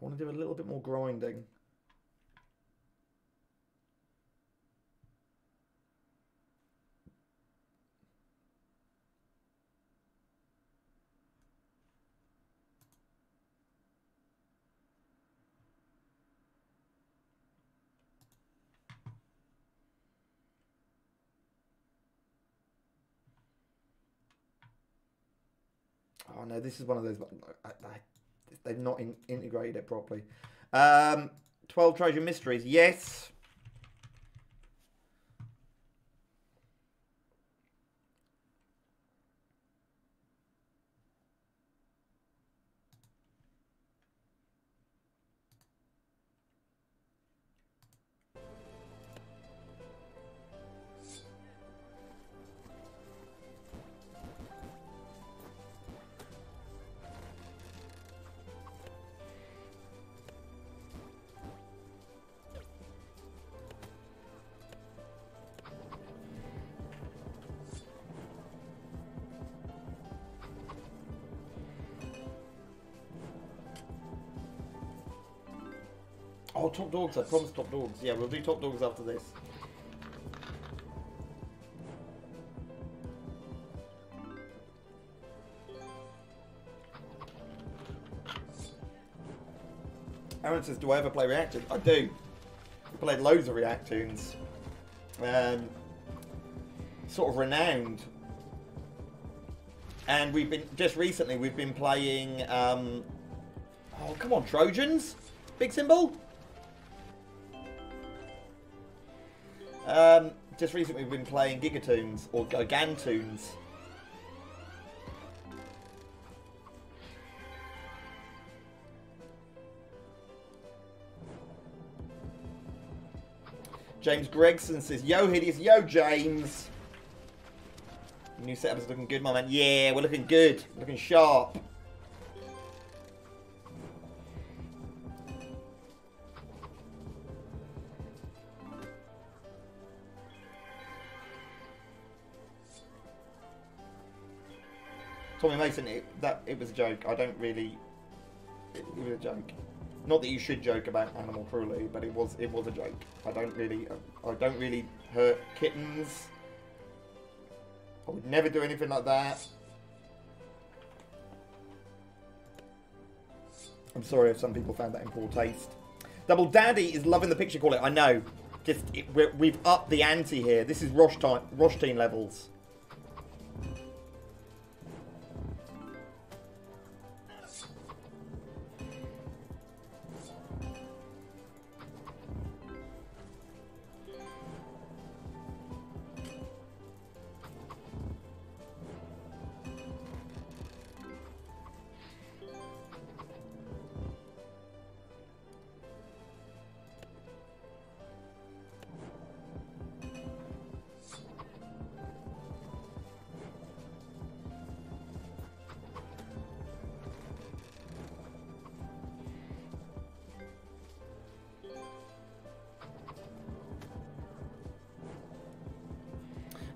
I want to do a little bit more grinding. Oh no, this is one of those. I, I, they've not in, integrated it properly. Um, Twelve Treasure Mysteries, yes. Dogs! I top dogs. Yeah, we'll do top dogs after this. Aaron says, "Do I ever play Reactoonz?" I do. I played loads of Reactoonz. Um, sort of renowned. And we've been just recently we've been playing. Um, oh, come on, Trojans! Big symbol. Just recently we've been playing Gigatunes, or Gigantoonz. James Gregson says, Yo, Hideous. Yo, James. New setup is looking good, my man. Yeah, we're looking good. Looking sharp. It, was a joke. I don't really. It, it was a joke. Not that you should joke about animal cruelty, but it was it was a joke. I don't really I don't really hurt kittens. I would never do anything like that. I'm sorry if some people found that in poor taste. Double Daddy is loving the picture quality. I know. Just it, we're, we've upped the ante here. This is Roshtein Roshtein levels.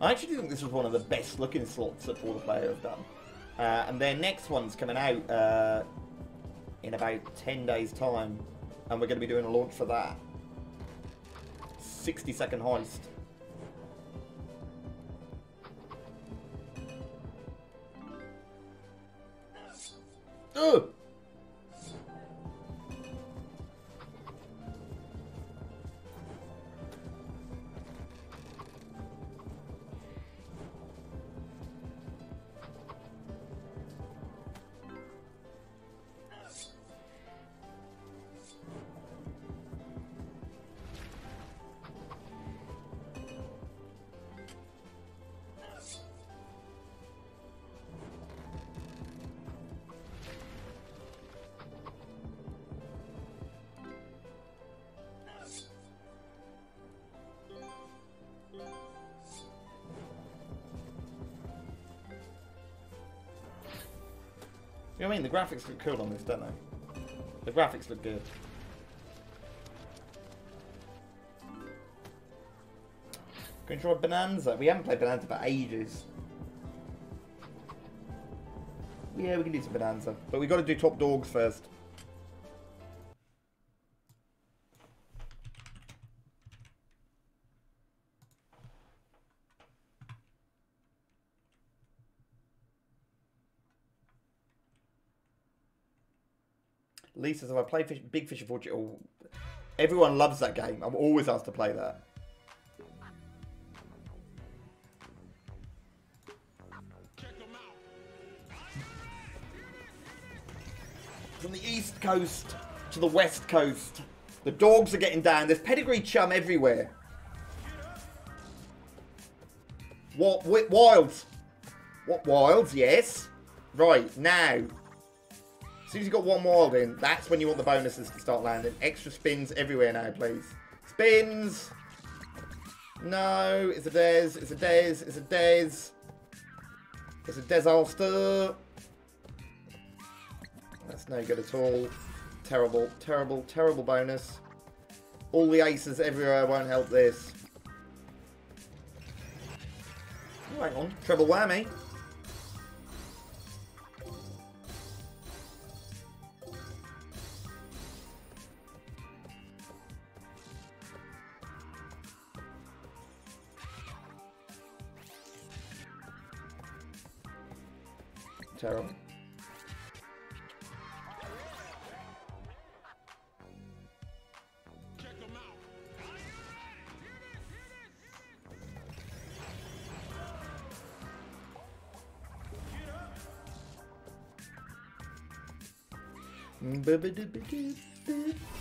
I actually think this was one of the best looking slots that all the players have done. Uh, and their next one's coming out uh, in about 10 days' time, and we're going to be doing a launch for that. 60 second heist. The graphics look cool on this, don't they? The graphics look good. Going to try Bonanza? We haven't played Bonanza for ages. Yeah, we can do some Bonanza. But we've got to do Top Dogs first. Lisa says, if I play fish, Big Fish of Fortune, oh, everyone loves that game. I'm always asked to play that. From the east coast to the west coast, the dogs are getting down. There's pedigree chum everywhere. What, wilds? What wilds? Yes. Right now, soon as you've got one wild in, that's when you want the bonuses to start landing. Extra spins everywhere now, please. Spins! No, it's a Dez, it's a Dez, it's a Dez. It's a Desaster. That's no good at all. Terrible, terrible, terrible bonus. All the aces everywhere won't help this. Hang on, treble whammy.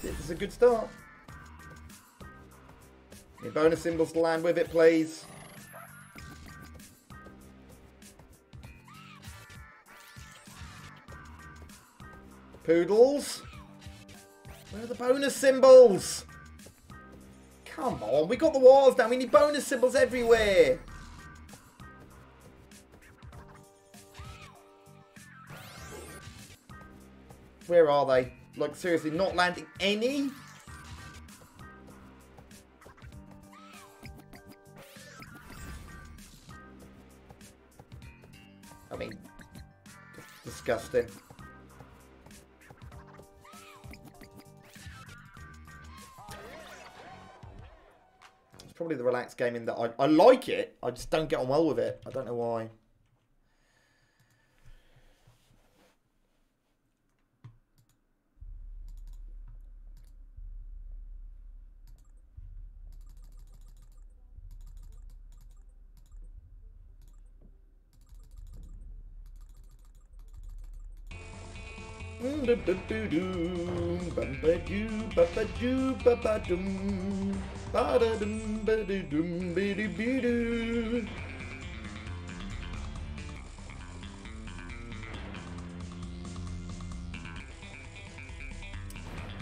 It's a good start. Your bonus symbols to land with it, please. Poodles. Where are the bonus symbols? Come on, we got the walls down. We need bonus symbols everywhere. Where are they? Like, seriously, not landing any? I mean, disgusting. Probably the relaxed gaming that I, I like it. I just don't get on well with it. I don't know why.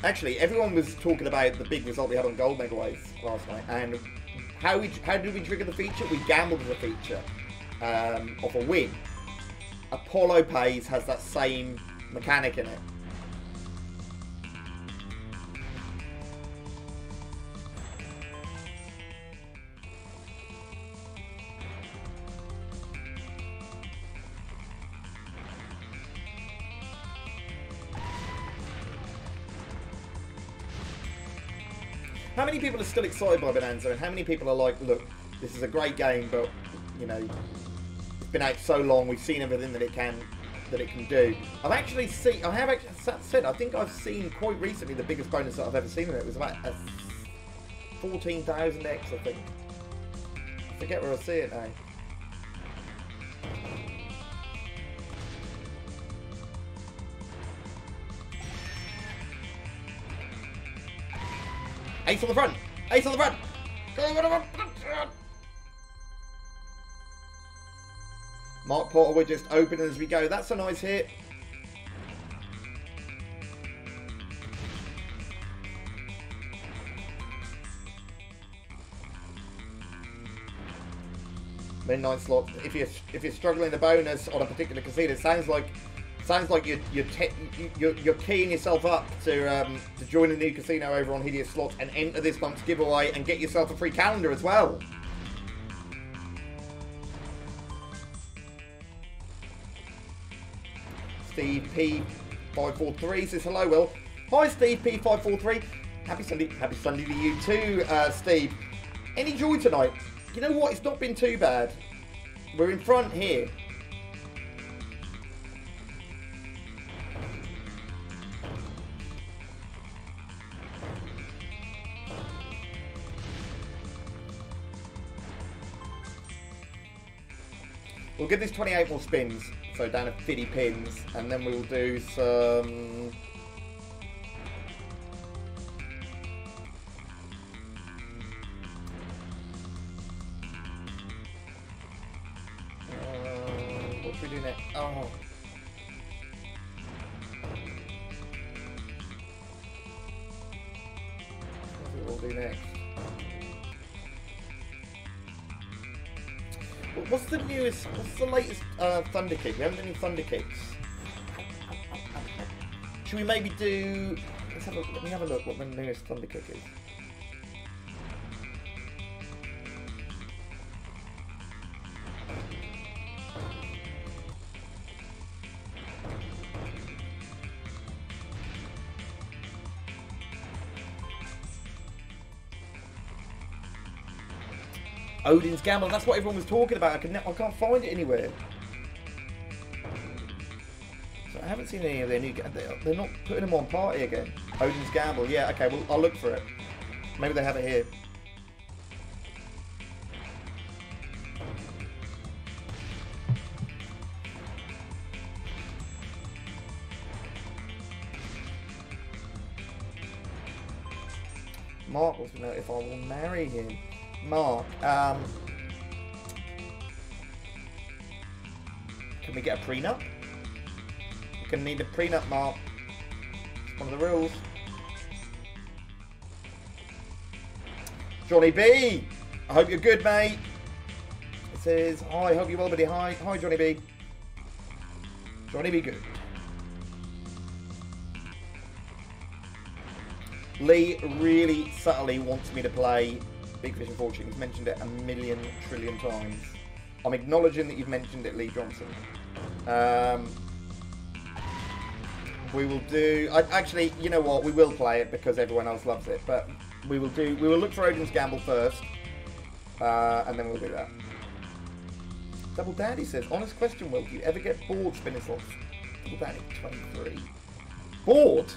Actually, everyone was talking about the big result we had on Gold Megaways last night, and how we how did we trigger the feature? We gambled the feature um, of a win. Apollo Pays has that same mechanic in it. People are still excited by Bonanza, and how many people are like, look, this is a great game, but you know, it's been out so long, we've seen everything that it can that it can do. I've actually seen, I have actually said, I think I've seen quite recently the biggest bonus that I've ever seen in it. Was about a 14,000x, I think. I forget where I see it now. Ace on the front! Ace on the front! Mark Porter, we're just opening as we go. That's a nice hit. Midnight slot. If you're if you're struggling the bonus on a particular casino, it sounds like sounds like you're you're you're, you're keying yourself up to um, to join a new casino over on Hideous Slot and enter this month's giveaway and get yourself a free calendar as well. Steve P543 says hello, Will. Hi, Steve P543. Happy Sunday, happy Sunday to you too, uh, Steve. Any joy tonight? You know what? It's not been too bad. We're in front here. We'll give this 28 more spins, so down to 50 pins, and then we'll do some... Uh, what should we do next? What's the newest, what's the latest uh, Thunder Kick? We haven't done any Thunder Kicks. Should we maybe do, let's have a, let me have a look what the newest Thunder Kick is. Odin's Gamble, that's what everyone was talking about. I, can, I can't find it anywhere. So I haven't seen any of their new. they're not putting them on party again. Odin's Gamble, yeah, okay, well, I'll look for it. Maybe they have it here. Mark wants to know if I will marry him. Prenup? You're gonna need a prenup, Mark. It's one of the rules. Johnny B, I hope you're good, mate. It says, hi, hope you're well, buddy. Hi, hi, Johnny B. Johnny B, good. Lee really subtly wants me to play Big Fish and Fortune. He's mentioned it a million trillion times. I'm acknowledging that you've mentioned it, Lee Johnson. Um, We will do. I, actually, you know what? We will play it because everyone else loves it. But we will do. We will look for Odin's Gamble first, uh, and then we'll do that. Double Daddy says, honest question, Will, do you ever get bored spinning slots? Double Daddy, 23. Bored?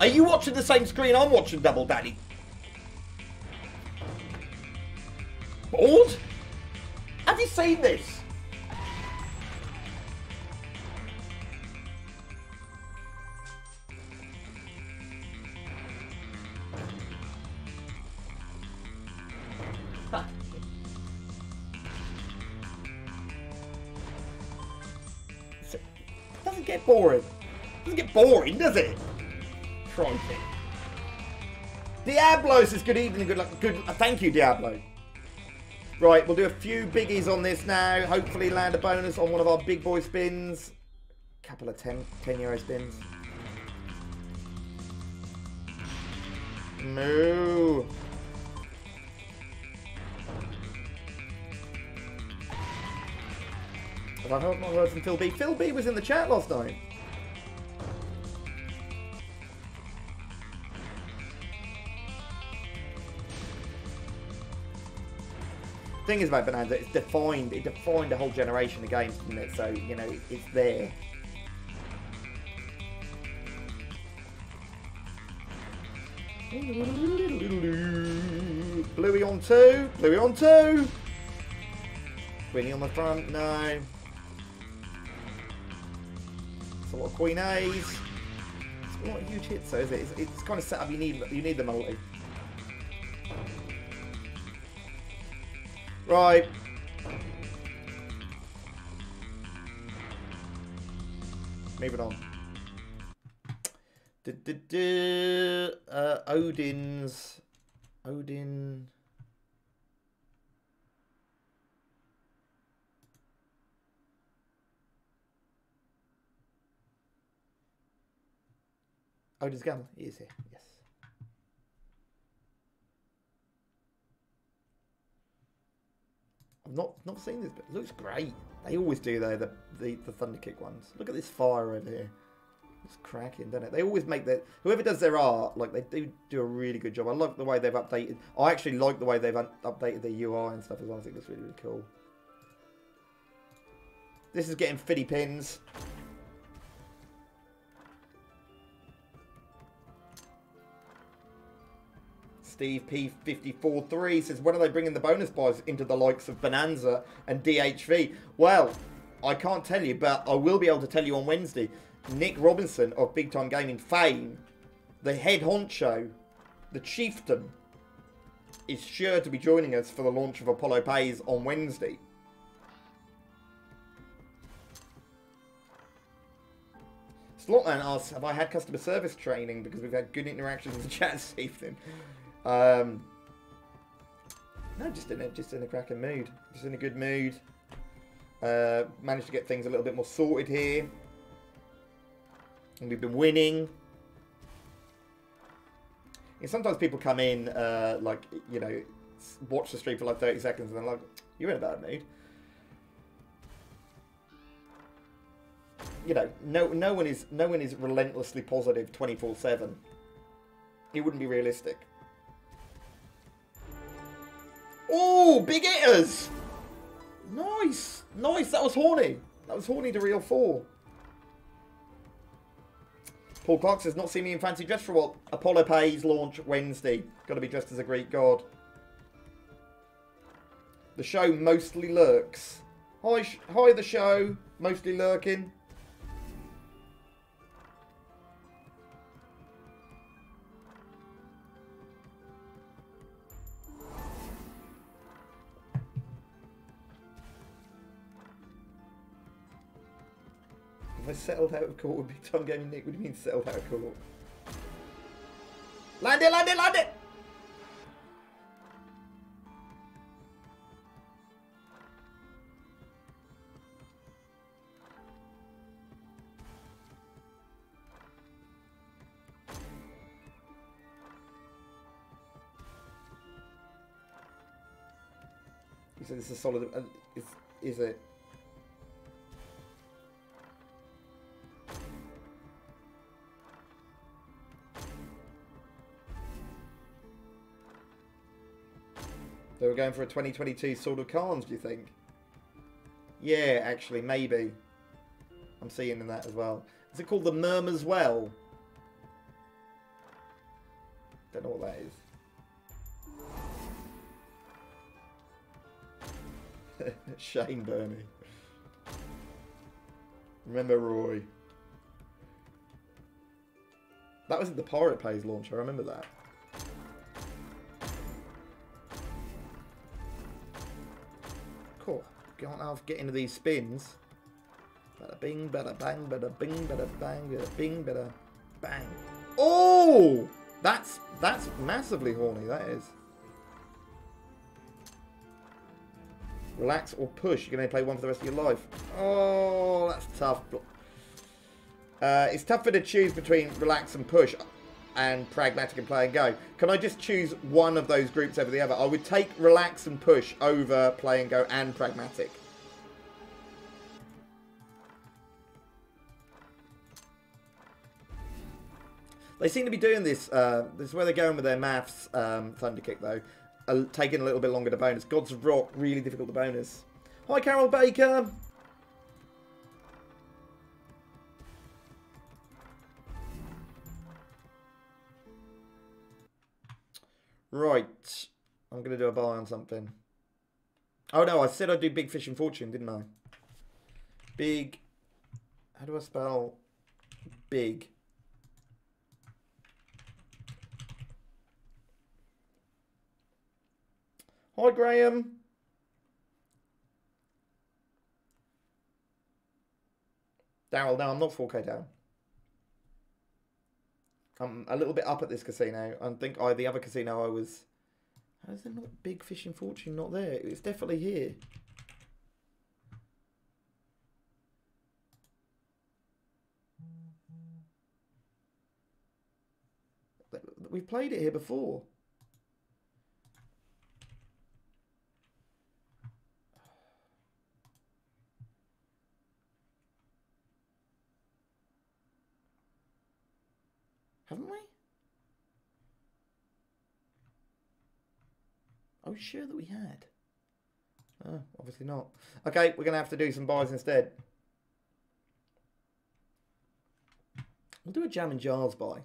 Are you watching the same screen I'm watching, Double Daddy? Bored? Have you seen this? Boring. doesn't get boring, does it? Crikey. Diablo says good evening, good luck, good. Uh, thank you, Diablo. Right, we'll do a few biggies on this now. Hopefully, land a bonus on one of our big boy spins. Couple of 10, 10 euro spins. Moo. Have I not heard from Phil B? Phil B was in the chat last night. Thing is about Bonanza, it's defined. It defined a whole generation of games, didn't it? So you know, it's there. Bluey on two. Bluey on two. Winnie on the front. No. It's a lot of Queen A's. It's not a huge hit, though, is it? It's, it's kind of set up. You need you need the multi. Right. Moving on. Du- du- du, Uh, Odin's. Odin. Odin's Gamble. He is here. Yes. I've not not seen this, but it looks great. They always do though the the, the Thunder Kick ones. Look at this fire over here. It's cracking, doesn't it? They always make that. Whoever does their art, like they do, do a really good job. I like the way they've updated. I actually like the way they've updated their UI and stuff as well. I think that's really really cool. This is getting fitty pins. Steve P543 says, when are they bringing the bonus buys into the likes of Bonanza and DHV? Well, I can't tell you, but I will be able to tell you on Wednesday. Nik Robinson of Big Time Gaming fame, the head honcho, the chieftain, is sure to be joining us for the launch of Apollo Pays on Wednesday. Slotman asks, have I had customer service training because we've had good interactions with the chat this? Um, no, just in a just in a cracking mood, just in a good mood. Uh, managed to get things a little bit more sorted here, and we've been winning. And sometimes people come in, uh, like you know, watch the stream for like thirty seconds, and they're like, "You're in a bad mood." You know, no no one is no one is relentlessly positive twenty four seven. It wouldn't be realistic. Oh, big hitters! Nice, nice. That was horny. That was horny to reel four. Paul Clark says, not seen me in fancy dress for what? Apollo Pays launch Wednesday. Got to be dressed as a Greek god. The show mostly lurks. Hi, hi, the show mostly lurking. Settled out of court with Big Time Gaming Nik, what do you mean settled out of court? Land it, land it, land it! You said this is solid. Uh, is, is it? Were going for a 2022 Sword of Khans, do you think? Yeah, actually, maybe. I'm seeing in that as well. Is it called the Murmur's Well? Don't know what that is. Shane Bernie. Remember Roy. That was the Pirate Pays launch, I remember that. Can't half get into these spins. Bada bing, bada bang, bada bing, bada bang, bada bing, bada bang. Oh! That's that's massively horny, that is. Relax or push. You're going to play one for the rest of your life. Oh, that's tough. Uh, it's tougher to choose between relax and push and pragmatic and play and go. Can I just choose one of those groups over the other? I would take relax and push over play and go and pragmatic. They seem to be doing this. Uh, this is where they're going with their maths um, thunder kick, though. Uh, taking a little bit longer to bonus. Gods of Rock, really difficult to bonus. Hi, Carol Baker. Right. I'm going to do a buy on something. Oh, no, I said I'd do Big Fish and Fortune, didn't I? Big... How do I spell big? Hi, Graham. Daryl, no, I'm not 4K down. I'm a little bit up at this casino. I think I the other casino I was. How is there not big fishing fortune not there? It's definitely here. We've played it here before. Haven't we? I was sure that we had. Oh, obviously not. Okay, we're going to have to do some buys instead. We'll do a Jammin' Jars buy.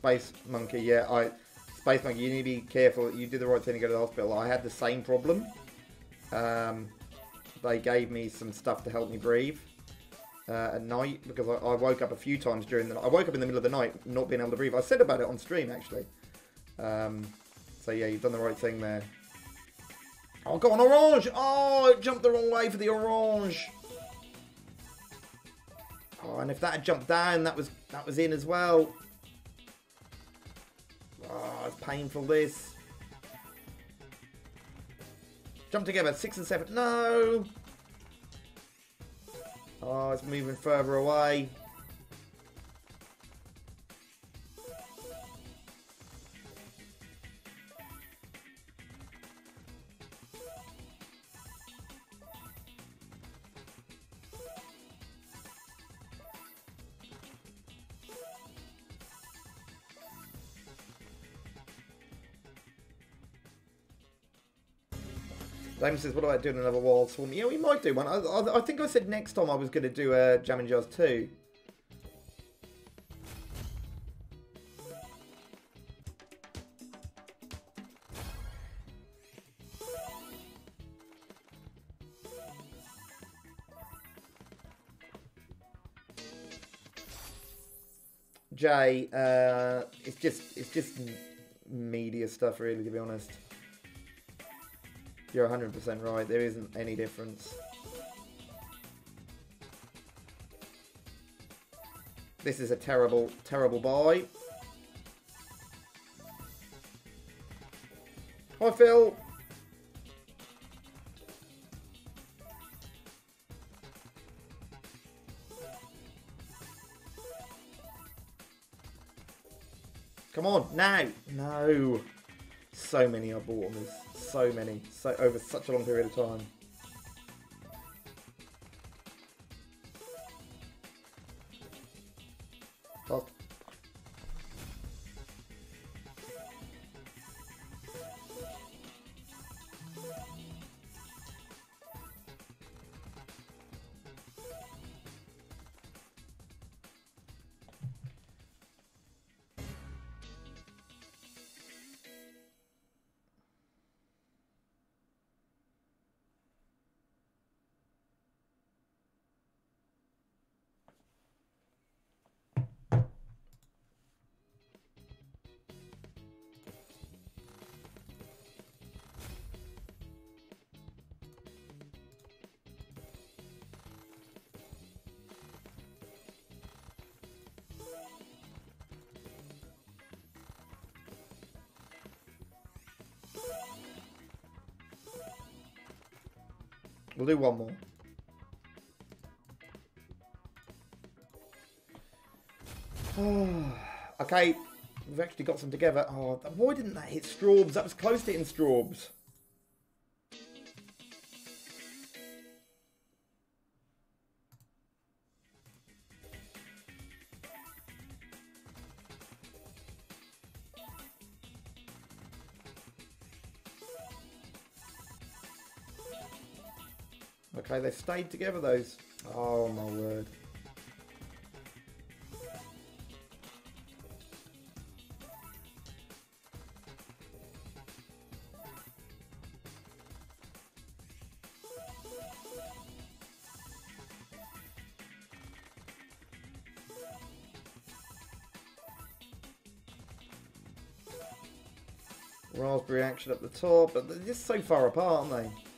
Space Monkey, yeah, I Space Monkey, you need to be careful. You did the right thing to go to the hospital. I had the same problem. Um, they gave me some stuff to help me breathe uh, at night because I, I, woke up a few times during the night. I woke up in the middle of the night not being able to breathe. I said about it on stream actually. Um, so yeah, you've done the right thing there. Oh, go on orange! Oh, it jumped the wrong way for the orange. Oh, and if that had jumped down, that was that was in as well. Painful, this. Jump together, six and seven. No! Oh, it's moving further away. Damon says, what about doing another Wild Swarm? Yeah, we might do one. I, I, I think I said next time I was going to do a Jammin' Jars 2. Jay, uh, it's just it's just media stuff, really, to be honest. You're 100% right. There isn't any difference. This is a terrible, terrible buy. Hi, Phil. Come on, now. No. So many I bought on this. So many. So over such a long period of time. We'll do one more. okay, we've actually got some together. Oh, why didn't that hit Straubs? That was close to hitting Straubs. They've stayed together, those. Oh, my word. Raspberry action at the top, but they're just so far apart, aren't they?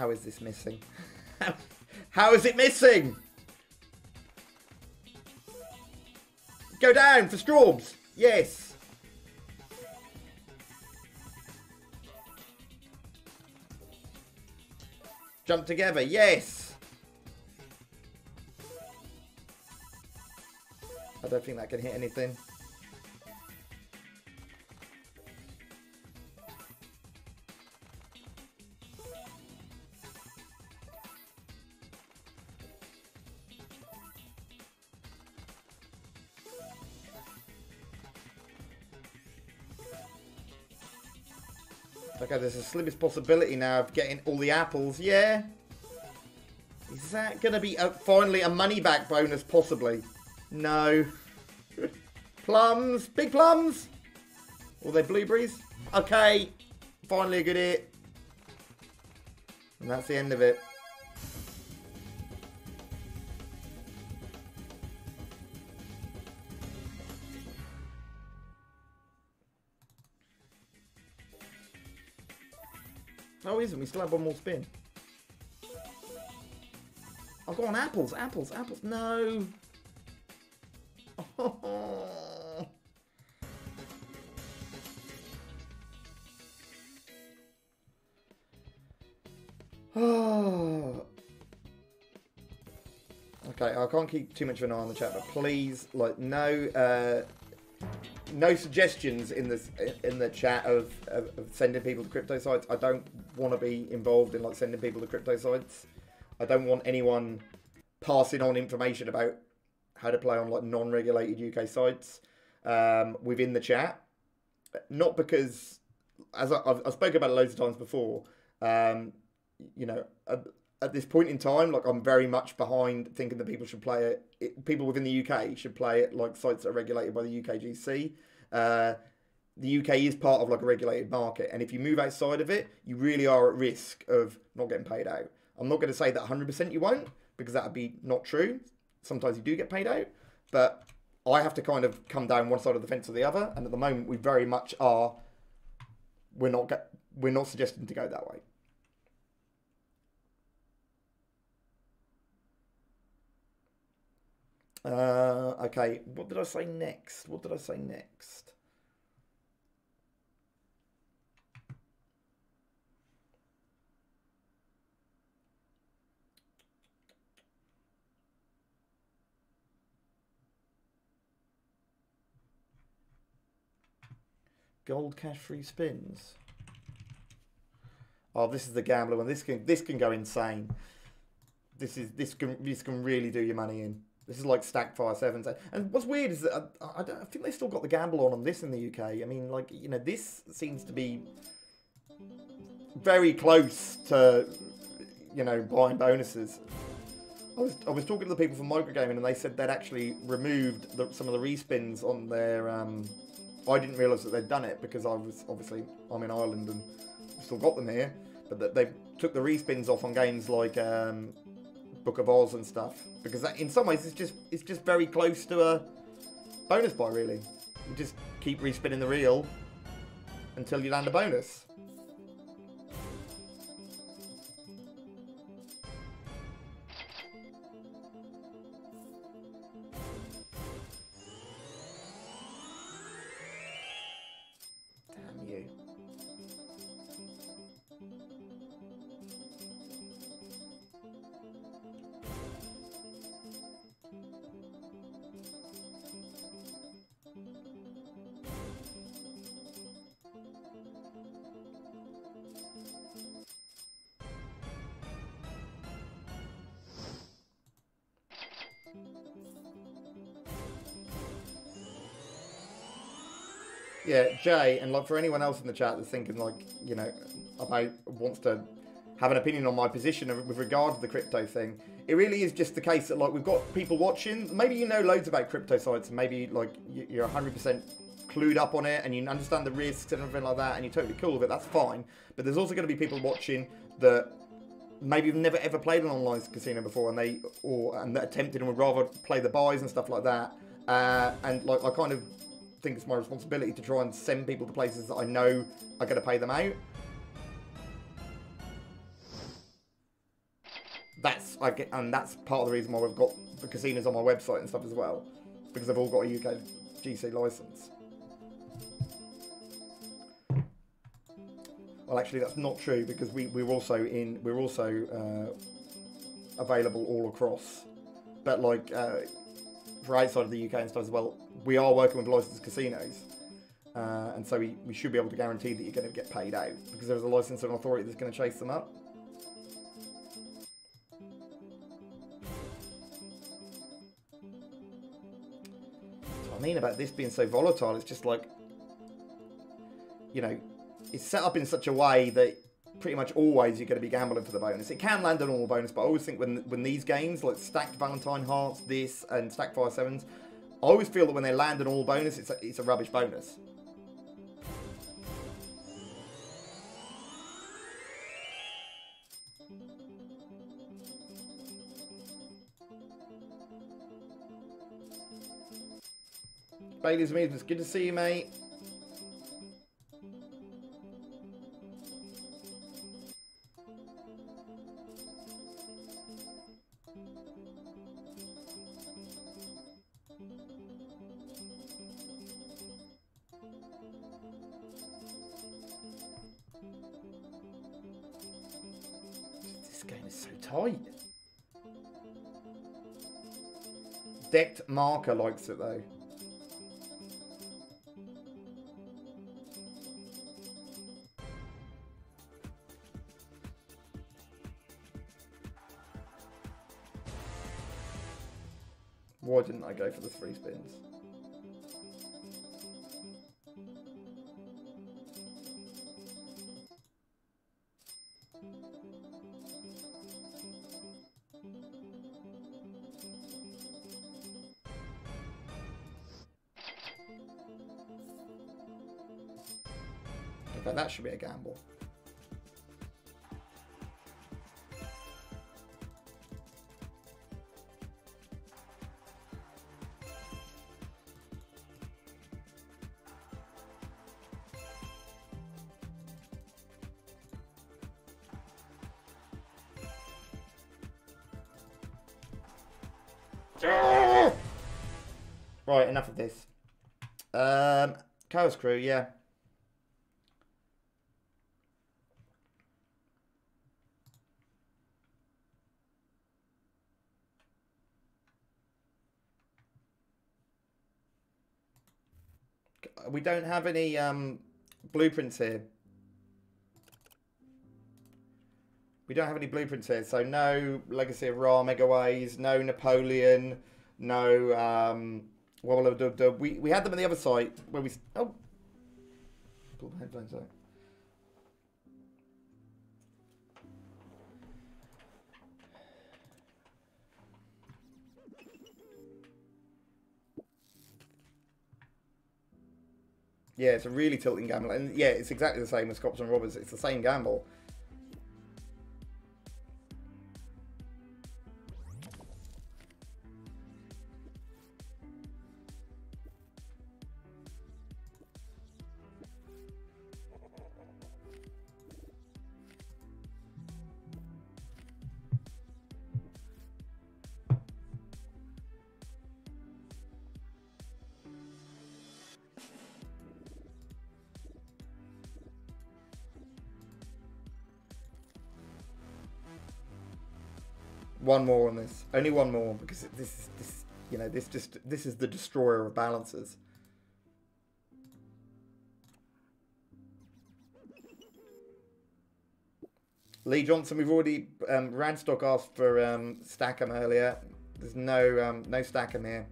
How is this missing? How is it missing? Go down for Straubs. Yes. Jump together. Yes. I don't think that can hit anything. There's the slimmest possibility now of getting all the apples. Yeah. Is that going to be a, finally a money back bonus? Possibly. No. plums. Big plums. Or they blueberries. Okay. Finally a good hit. And that's the end of it. Oh, isn't we still have one more spin? I've got on apples, apples, apples. No. Oh. okay, I can't keep too much of an eye on the chat, but please, like, no, uh, no suggestions in this in the chat of, of, of sending people to crypto sites. I don't want to be involved in like sending people to crypto sites. I don't want anyone passing on information about how to play on like non-regulated UK sites um, within the chat. Not because, as I, I've, I've spoken about it loads of times before, um, you know, at, at this point in time, like I'm very much behind thinking that people should play it. it people within the UK should play it like sites that are regulated by the UKGC. Uh, the UK is part of like a regulated market, and if you move outside of it, you really are at risk of not getting paid out. I'm not going to say that 100% you won't, because that would be not true. Sometimes you do get paid out, but I have to kind of come down one side of the fence or the other, and at the moment we very much are. We're not get, we're not suggesting to go that way. Uh, okay, what did I say next? What did I say next? Gold cash free spins. Oh, this is the gambler one. This can this can go insane. This is this can this can really do your money in. This is like stack fire sevens. And what's weird is that I, I, don't, I think they still got the gamble on on this in the UK. I mean, like you know, this seems to be very close to you know buying bonuses. I was, I was talking to the people from Microgaming and they said they'd actually removed the, some of the respins on their. Um, I didn't realise that they'd done it because I was obviously I'm in Ireland and still got them here, but that they took the respins off on games like um, Book of Oz and stuff because that, in some ways it's just it's just very close to a bonus buy really. You just keep respinning the reel until you land a bonus. Yeah, Jay, and like for anyone else in the chat that's thinking like, you know, about wants to have an opinion on my position with regard to the crypto thing, it really is just the case that like we've got people watching. Maybe you know loads about crypto sites, and maybe like you- you're 100% clued up on it, and you understand the risks and everything like that, and you're totally cool with it. That's fine. But there's also going to be people watching that maybe have never ever played an online casino before, and they or and that attempted and would rather play the buys and stuff like that. Uh, and like I kind of think it's my responsibility to try and send people to places that I know are going to pay them out. That's I get, and that's part of the reason why we've got the casinos on my website and stuff as well, because they've all got a UK GC license. Well, actually, that's not true because we we're also in we're also uh, available all across, but like uh, for outside of the UK and stuff as well, we are working with licensed casinos. Uh, and so we, we should be able to guarantee that you're going to get paid out because there's a licensing authority that's going to chase them up. What I mean about this being so volatile, it's just like, you know, it's set up in such a way that pretty much always you're going to be gambling for the bonus. It can land a normal bonus, but I always think when when these games like stacked Valentine Hearts, this and stacked Fire Sevens, I always feel that when they land an all bonus, it's a, it's a rubbish bonus. Bailey's Amusements, good to see you, mate. Marker likes it though. Why didn't I go for the three spins? Right, enough of this. Um, Chaos Crew, yeah. We don't have any um, blueprints here. We don't have any blueprints here, so no Legacy of Ra Megaways, no Napoleon, no um, we we had them on the other site where we oh pull the headphones out. Yeah, it's a really tilting gamble, and yeah, it's exactly the same as Cops and Robbers. It's the same gamble. One more on this. Only one more because this is this you know this just this is the destroyer of balances. Lee Johnson, we've already um, Radstock asked for um, Stack'em earlier. There's no um, no Stack'em here.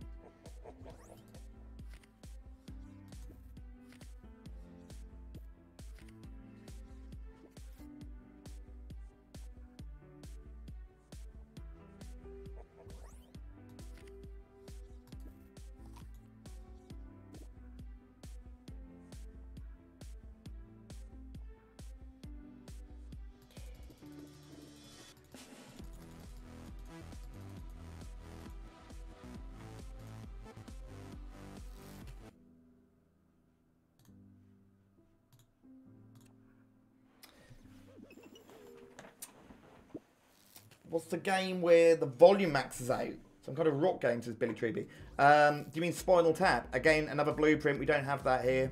The game where the volume maxes out? Some kind of rock game, says Billy Treby. Um, do you mean Spinal Tap? Again, another blueprint. We don't have that here.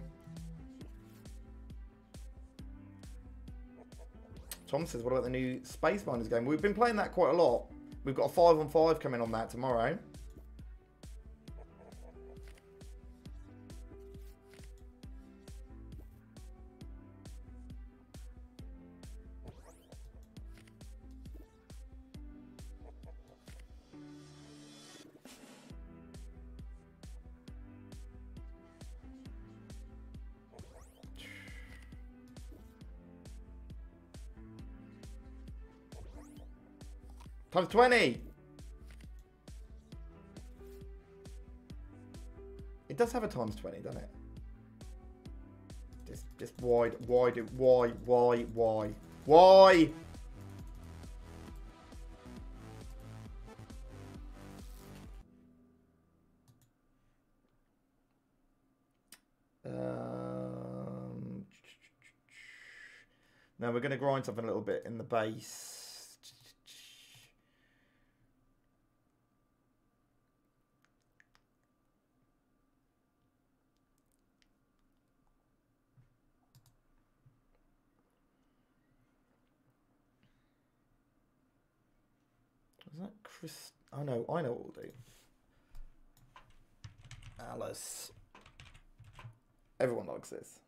Tom says, what about the new Space Miners game? We've been playing that quite a lot. We've got a 5 on 5 coming on that tomorrow. Times 20. It does have a times 20, doesn't it? Just, just why, why do, why, why, why, why? Um, now we're going to grind something a little bit in the base. Chris. I know. I know what we'll do. Alice. Everyone likes this.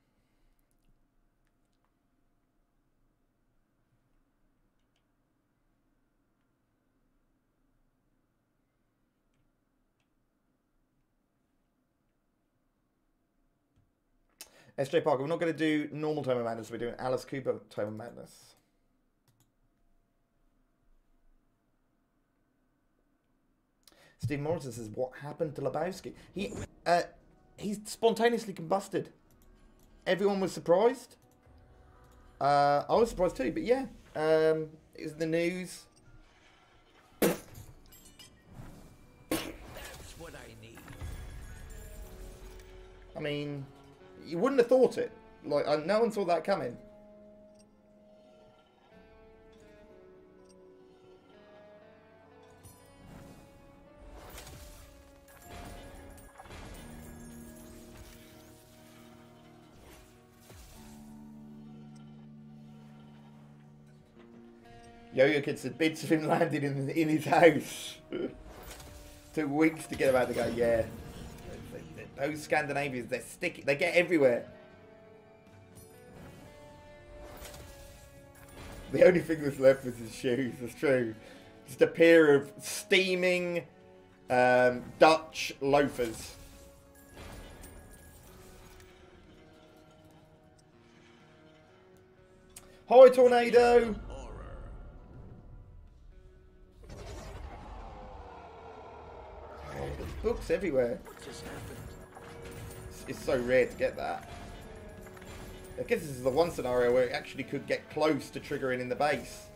SJ Parker, we're not going to do normal Tome of Madness, we're doing Alice Cooper Tome of Madness. Steve Morrison says, "What happened to Lebowski? He, uh, he's spontaneously combusted. Everyone was surprised. Uh, I was surprised too, but yeah, um, it was in the news. That's what I need. I mean, you wouldn't have thought it. Like, no one saw that coming. Yo-Yo Kid said bits of him landed in in his house. Took weeks to get him out to go. Yeah, those Scandinavians, they're sticky. They get everywhere. The only thing that's left was his shoes. That's true. Just a pair of steaming um, Dutch loafers. Hi, tornado. Books everywhere. What just happened? It's, it's so rare to get that. I guess this is the one scenario where it actually could get close to triggering in the base.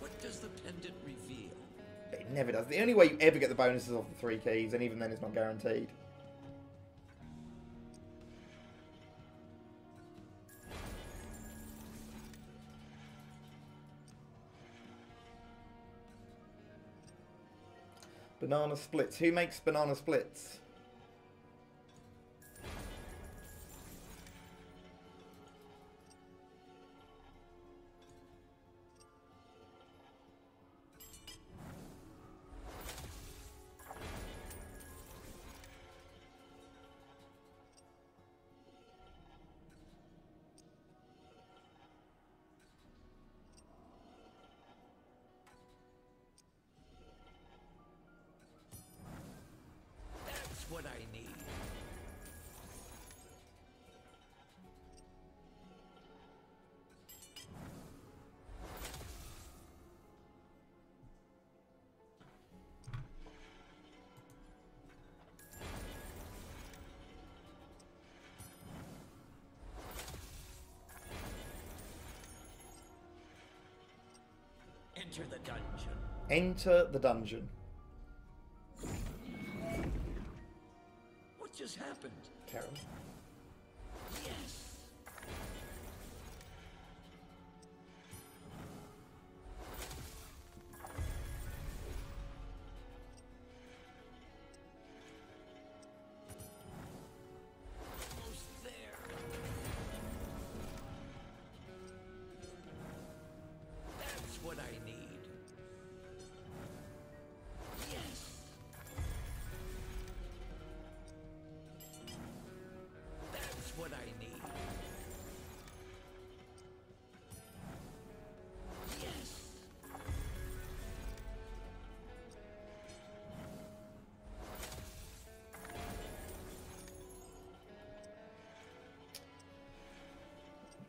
What does the pendant reveal? It never does. The only way you ever get the bonuses off the three keys, and even then it's not guaranteed. Banana splits. Who makes banana splits? Enter the dungeon. What just happened? Karen.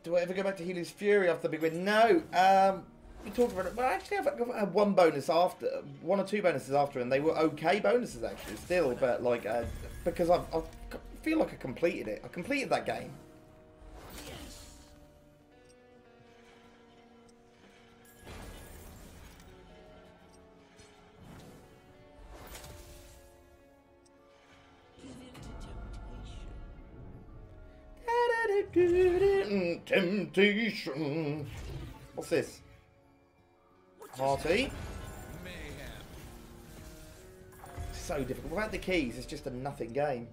Do I ever go back to Helios' Fury after the big win? No. Um, we talked about it. Well, actually, I've, had one bonus after, one or two bonuses after, and they were okay bonuses actually, still. But like, uh, because I've, I feel like I completed it. I completed that game. What's this? Party? So difficult. Without the keys, it's just a nothing game.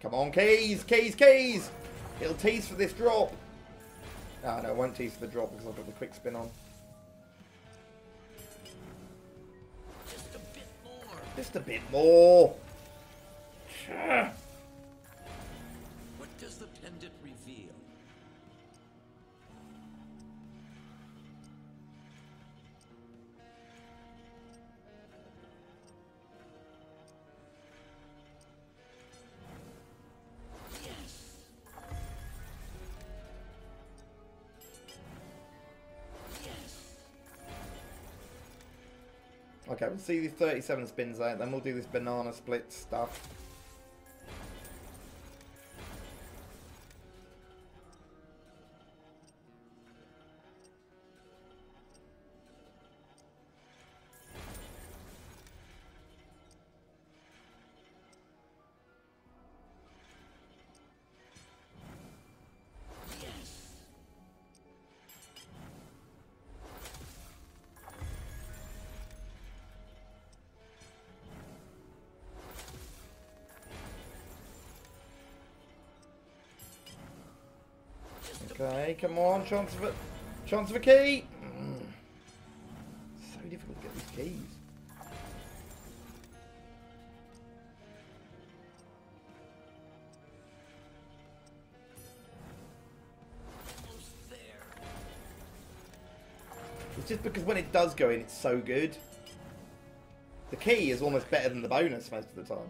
Come on, keys, keys, keys! It'll tease for this drop. Oh, no, it won't tease for the drop because I've got the quick spin on. Just a bit more. What does the pendant See these 37 spins out, then we'll do this banana split stuff. Okay, come on, chance of a chance of a key. Mm. So difficult to get these keys. It's just because when it does go in, it's so good. The key is almost better than the bonus most of the time.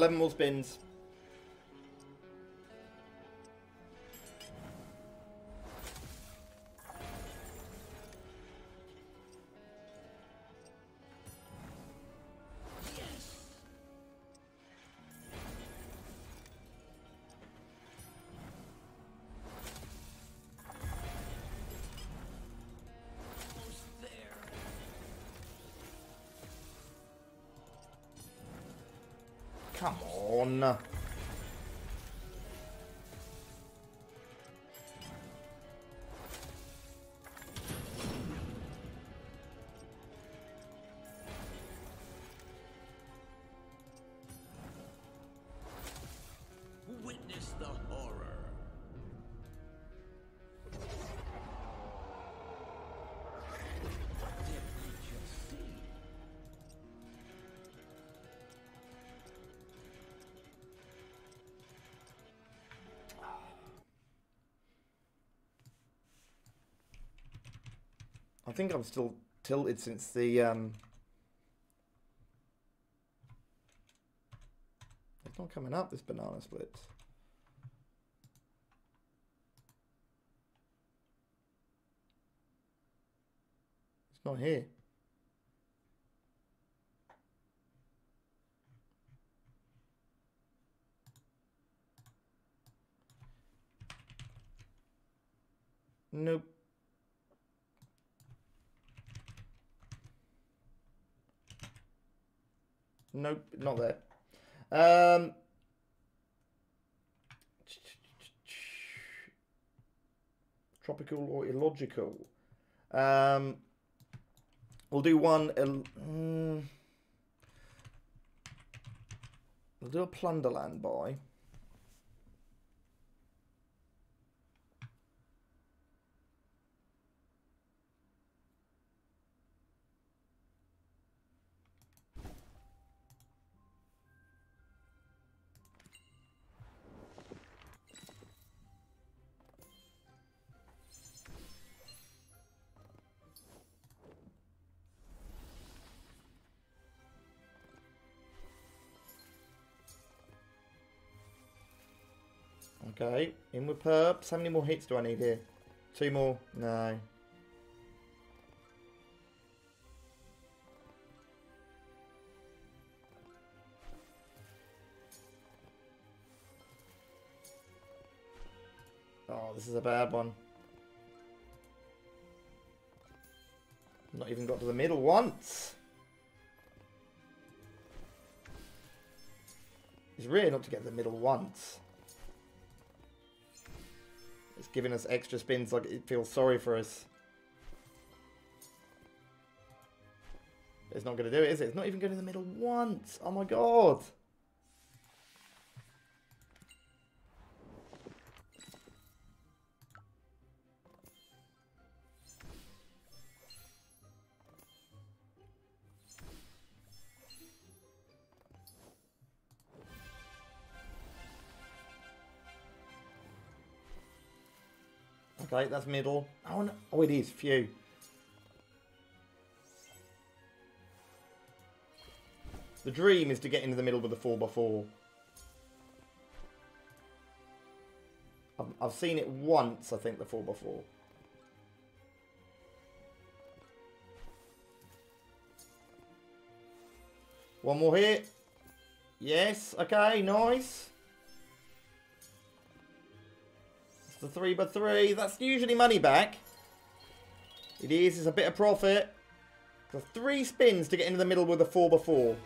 11 more spins. Come on. I think I'm still tilted since the um It's not coming up this banana split. It's not here. Not there. Um, tropical or illogical. Um, we'll do one. mm, we'll do a Plunderland buy. Perps. How many more hits do I need here? Two more? No. Oh, this is a bad one. Not even got to the middle once. It's rare not to get to the middle once. It's giving us extra spins like it feels sorry for us. It's not going to do it, is it? It's not even going to the middle once. Oh my god. Okay, that's middle. Oh, no. oh it is. Phew. The dream is to get into the middle with a 4x4. I've, I've seen it once, I think, the 4x4. One more hit. Yes, okay, nice. The 3 by 3 That's usually money back. It is, it's a bit of profit. So three spins to get into the middle with a 4 by 4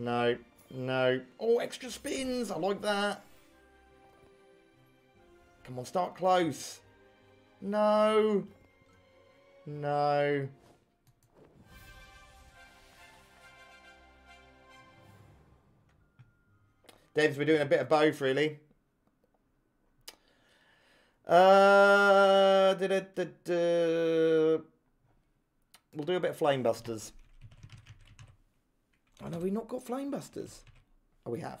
No, no. Oh, extra spins. I like that. Come on, start close. No. No. Devs, we're doing a bit of both, really. Uh, da, da, da. We'll do a bit of Flame Busters. Oh, no, we not got Flame Busters. Oh, we have.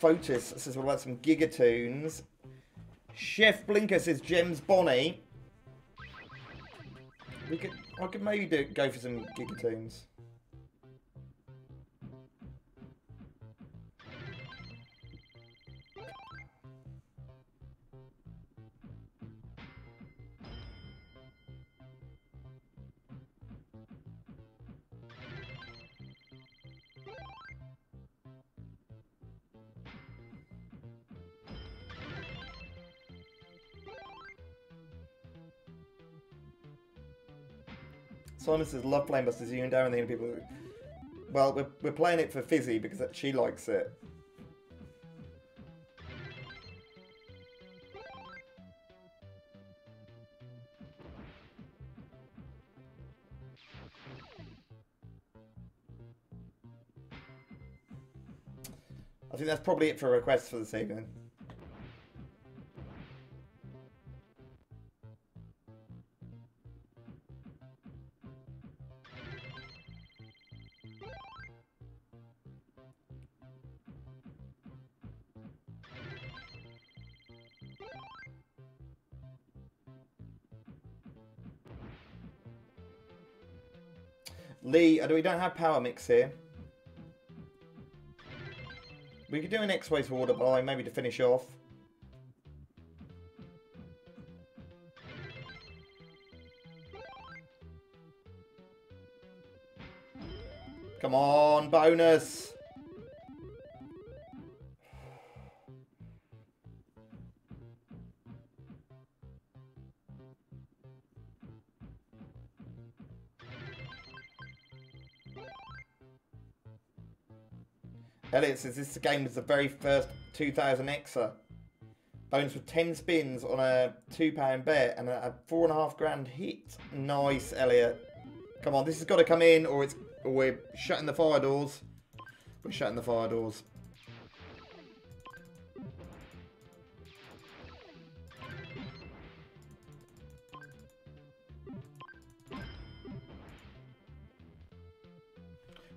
Fotis says, what about some Gigantoonz? Chef Blinker says, Gems Bonnie. We could, I could maybe do, go for some Gigantoonz. Simon says, love playing Busters. You and Darren, the only people. who-" Well, we're, we're playing it for Fizzy because she likes it. I think that's probably it for requests for this evening. Lee, uh, we don't have power mix here. We could do an xWays Hoarder buy, maybe to finish off. Come on, bonus. Elliot says this game was the very first 2000 Xer. Bonus with 10 spins on a £2 bet and a, a four and a half grand hit. Nice, Elliot. Come on, this has got to come in or it's or we're shutting the fire doors. We're shutting the fire doors.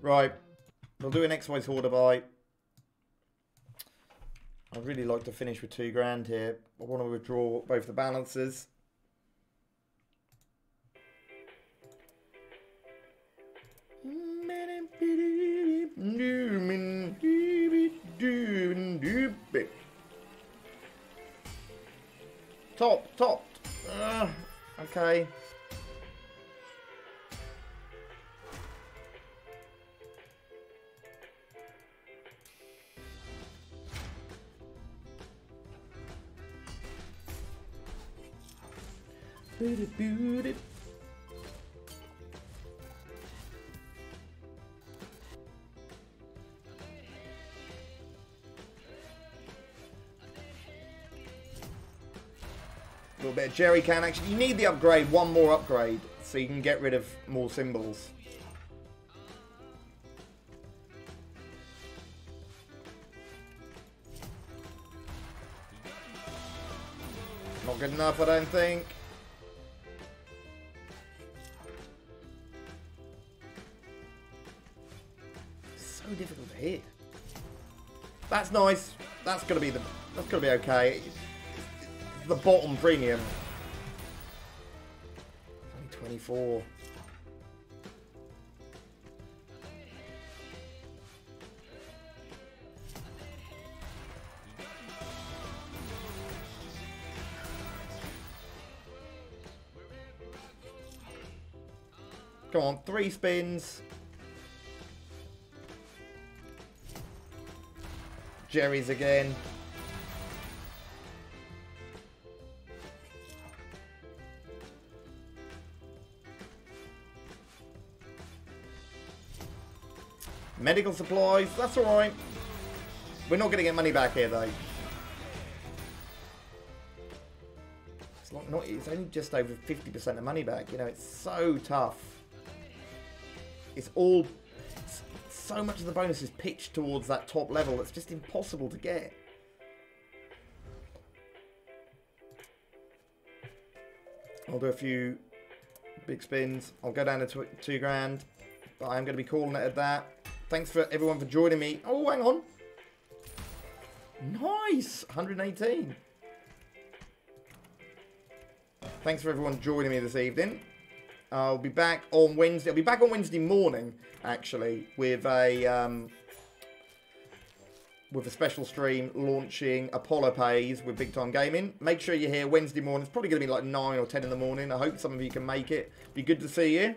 Right. We'll do an xWays Hoarder buy. I'd really like to finish with two grand here. I want to withdraw both the balances. Jerry can action. You need the upgrade, one more upgrade, so you can get rid of more symbols. Not good enough, I don't think. So difficult to hit. That's nice. That's gonna be the. That's gonna be okay. The bottom premium. Only 24. Come on, three spins. Jerry's again. Medical supplies, that's alright. We're not going to get money back here though. It's, not, not, it's only just over 50% of money back. You know, it's so tough. It's all... It's, so much of the bonus is pitched towards that top level. It's just impossible to get. I'll do a few big spins. I'll go down to tw two grand. But I'm going to be calling it at that. Thanks for everyone for joining me. Oh, hang on. Nice. 118. Thanks for everyone joining me this evening. I'll be back on Wednesday. I'll be back on Wednesday morning, actually, with a um, with a special stream launching Apollo Pays with Big Time Gaming. Make sure you're here Wednesday morning. It's probably going to be like 9 or 10 in the morning. I hope some of you can make it. Be good to see you.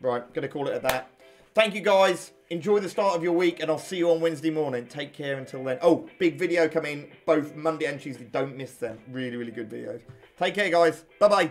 Right, going to call it at that. Thank you, guys. Enjoy the start of your week, and I'll see you on Wednesday morning. Take care until then. Oh, big video coming both Monday and Tuesday. Don't miss them. Really, really good videos. Take care, guys. Bye-bye.